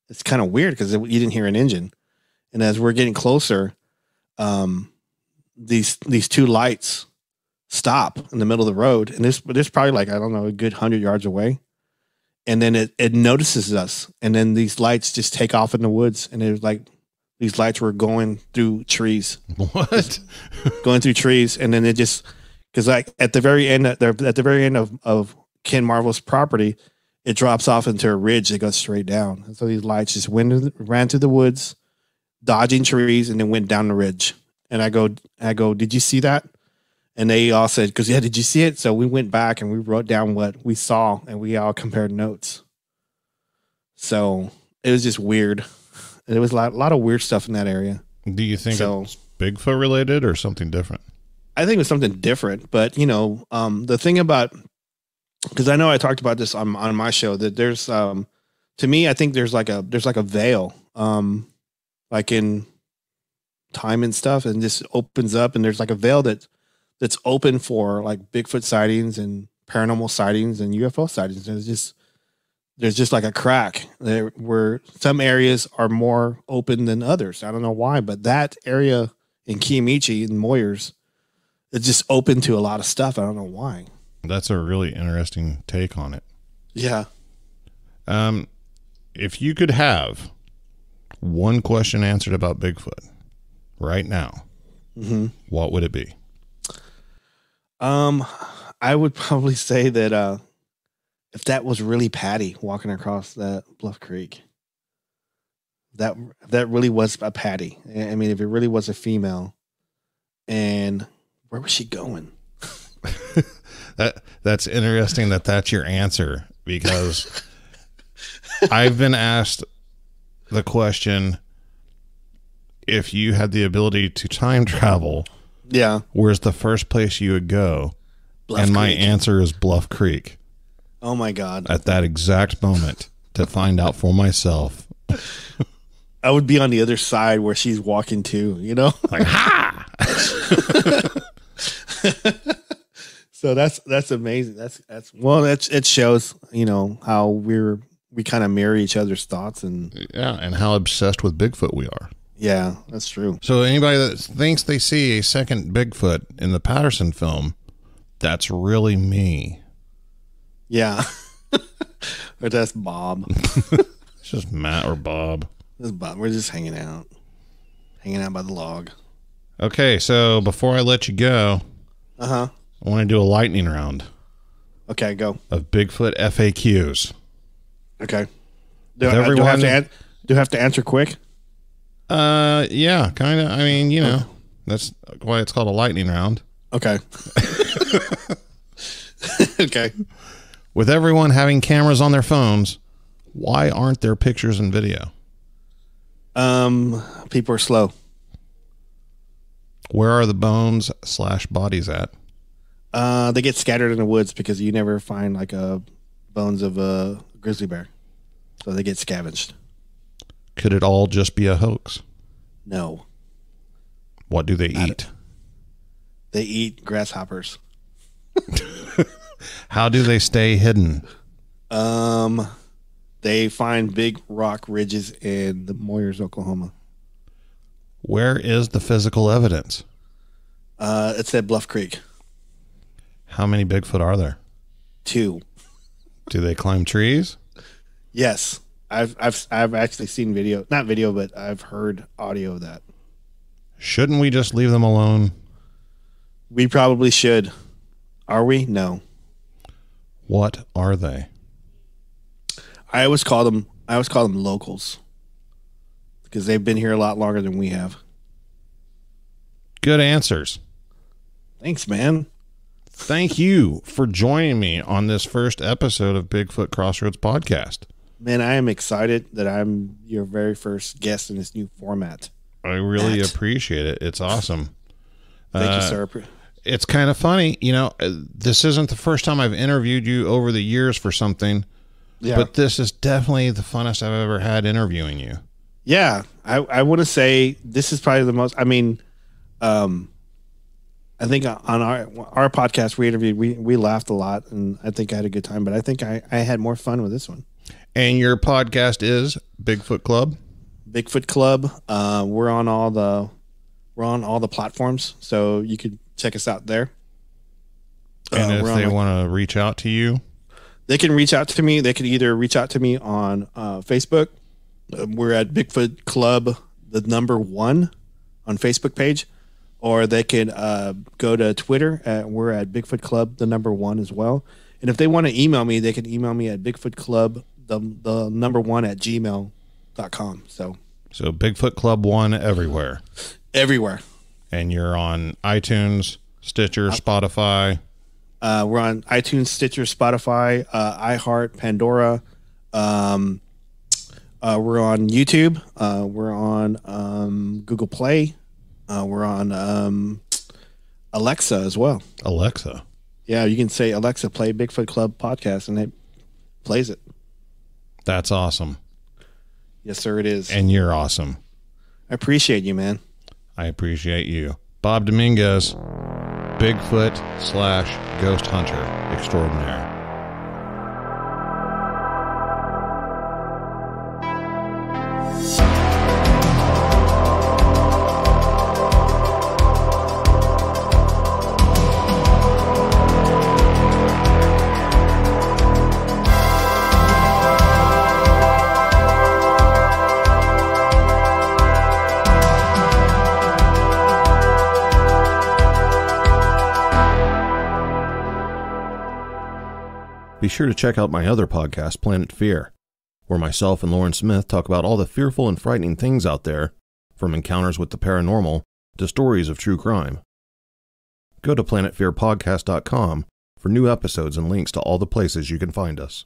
it's kind of weird because you didn't hear an engine." And as we're getting closer, um, these these two lights stop in the middle of the road, and this this probably like I don't know a good hundred yards away, and then it it notices us, and then these lights just take off in the woods, and it was like these lights were going through trees, What? (laughs) going through trees, and then it just because like at the very end at the, at the very end of of Ken Marvel's property, it drops off into a ridge that goes straight down, and so these lights just went ran through the woods, dodging trees, and then went down the ridge. And I go, I go, did you see that? And they all said, because yeah, did you see it? So we went back and we wrote down what we saw, and we all compared notes. So it was just weird. There was a lot, a lot of weird stuff in that area. Do you think So- it's Bigfoot related or something different? I think it was something different, but you know, um, the thing about because I know I talked about this on on my show that there's um, to me I think there's like a there's like a veil um, like in time and stuff, and just opens up, and there's like a veil that that's open for like Bigfoot sightings and paranormal sightings and UFO sightings. There's just there's just like a crack there where some areas are more open than others. I don't know why, but that area in Kiamichi and Moyers it's just open to a lot of stuff. I don't know why. That's a really interesting take on it. Yeah. Um, if you could have one question answered about Bigfoot right now, hmm what would it be? Um, I would probably say that uh, if that was really Patty walking across that Bluff Creek, that that really was a Patty. I mean, if it really was a female, and where was she going? (laughs) That that's interesting that that's your answer because I've been asked the question if you had the ability to time travel, Yeah, where's the first place you would go? Bluff and my answer is Bluff Creek oh my God, at that exact moment to find out for myself. (laughs) I would be on the other side where she's walking to. You know. (laughs) Like, ha! (laughs) So that's that's amazing. That's that's well, that's it shows you know how we're we kind of mirror each other's thoughts and Yeah, and how obsessed with Bigfoot we are. yeah, that's true. So anybody that thinks they see a second Bigfoot in the Patterson film, that's really me. Yeah, (laughs) or that's Bob. (laughs) It's just Matt or Bob. That's Bob. We're just hanging out, hanging out by the log. Okay, so before I let you go, Uh huh. I want to do a lightning round Okay, go. of Bigfoot FAQs. Okay. Do, I, do I have everyone- to an- do I have to answer quick? Uh, yeah, kind of. I mean, you know, that's why it's called a lightning round. Okay. (laughs) okay. With everyone having cameras on their phones, why aren't there pictures and video? Um, people are slow. Where are the bones slash bodies at? Uh, they get scattered in the woods because you never find like a bones of a grizzly bear, so they get scavenged. Could it all just be a hoax? No, What do they Not- eat? they eat grasshoppers. (laughs) How do they stay hidden? Um, they find big rock ridges in the Moyers, Oklahoma. Where is the physical evidence? Uh, it's at Bluff Creek. How many Bigfoot are there? Two. Do they climb trees? Yes, I've I've I've actually seen video, not video, but I've heard audio of that. Shouldn't we just leave them alone? We probably should. Are we? No. What are they? I always call them. I always call them locals because they've been here a lot longer than we have. Good answers. Thanks, man. Thank you for joining me on this first episode of Bigfoot Crossroads podcast. Man, I am excited that I'm your very first guest in this new format. I really Matt. appreciate it. It's awesome. Thank Uh, you, sir. It's kind of funny, you know. uh, This isn't the first time I've interviewed you over the years for something, Yeah, but this is definitely the funnest I've ever had interviewing you. yeah. I I want to say this is probably the most. I mean, um, I think on our our podcast we interviewed, we we laughed a lot, and I think I had a good time. But I think I I had more fun with this one. And your podcast is Bigfoot Club. Bigfoot Club. Uh, we're on all the we're on all the platforms, so you could check us out there. And Uh, if they like- want to reach out to you, they can reach out to me. They can either reach out to me on uh, Facebook. Uh, we're at Bigfoot Club, the number one on Facebook page, or they can uh, go to Twitter. At, we're at Bigfoot Club, the number one as well. And if they want to email me, they can email me at Bigfoot Club, the, the number one at gmail.com. So so Bigfoot Club One everywhere. everywhere. And you're on iTunes, Stitcher, Spotify. Uh, we're on iTunes, Stitcher, Spotify, uh, iHeart, Pandora. Um, uh, we're on YouTube. Uh, we're on um, Google Play. Uh, we're on um, Alexa as well. Alexa. Yeah, you can say Alexa, play Bigfoot Club podcast, and it plays it. That's awesome. Yes, sir, it is. And you're awesome. I appreciate you, man. I appreciate you. Bob Dominguez, Bigfoot slash ghost hunter extraordinaire. Be sure to check out my other podcast, Planet Fear, where myself and Lauren Smith talk about all the fearful and frightening things out there, from encounters with the paranormal to stories of true crime. Go to planetfearpodcast.com for new episodes and links to all the places you can find us.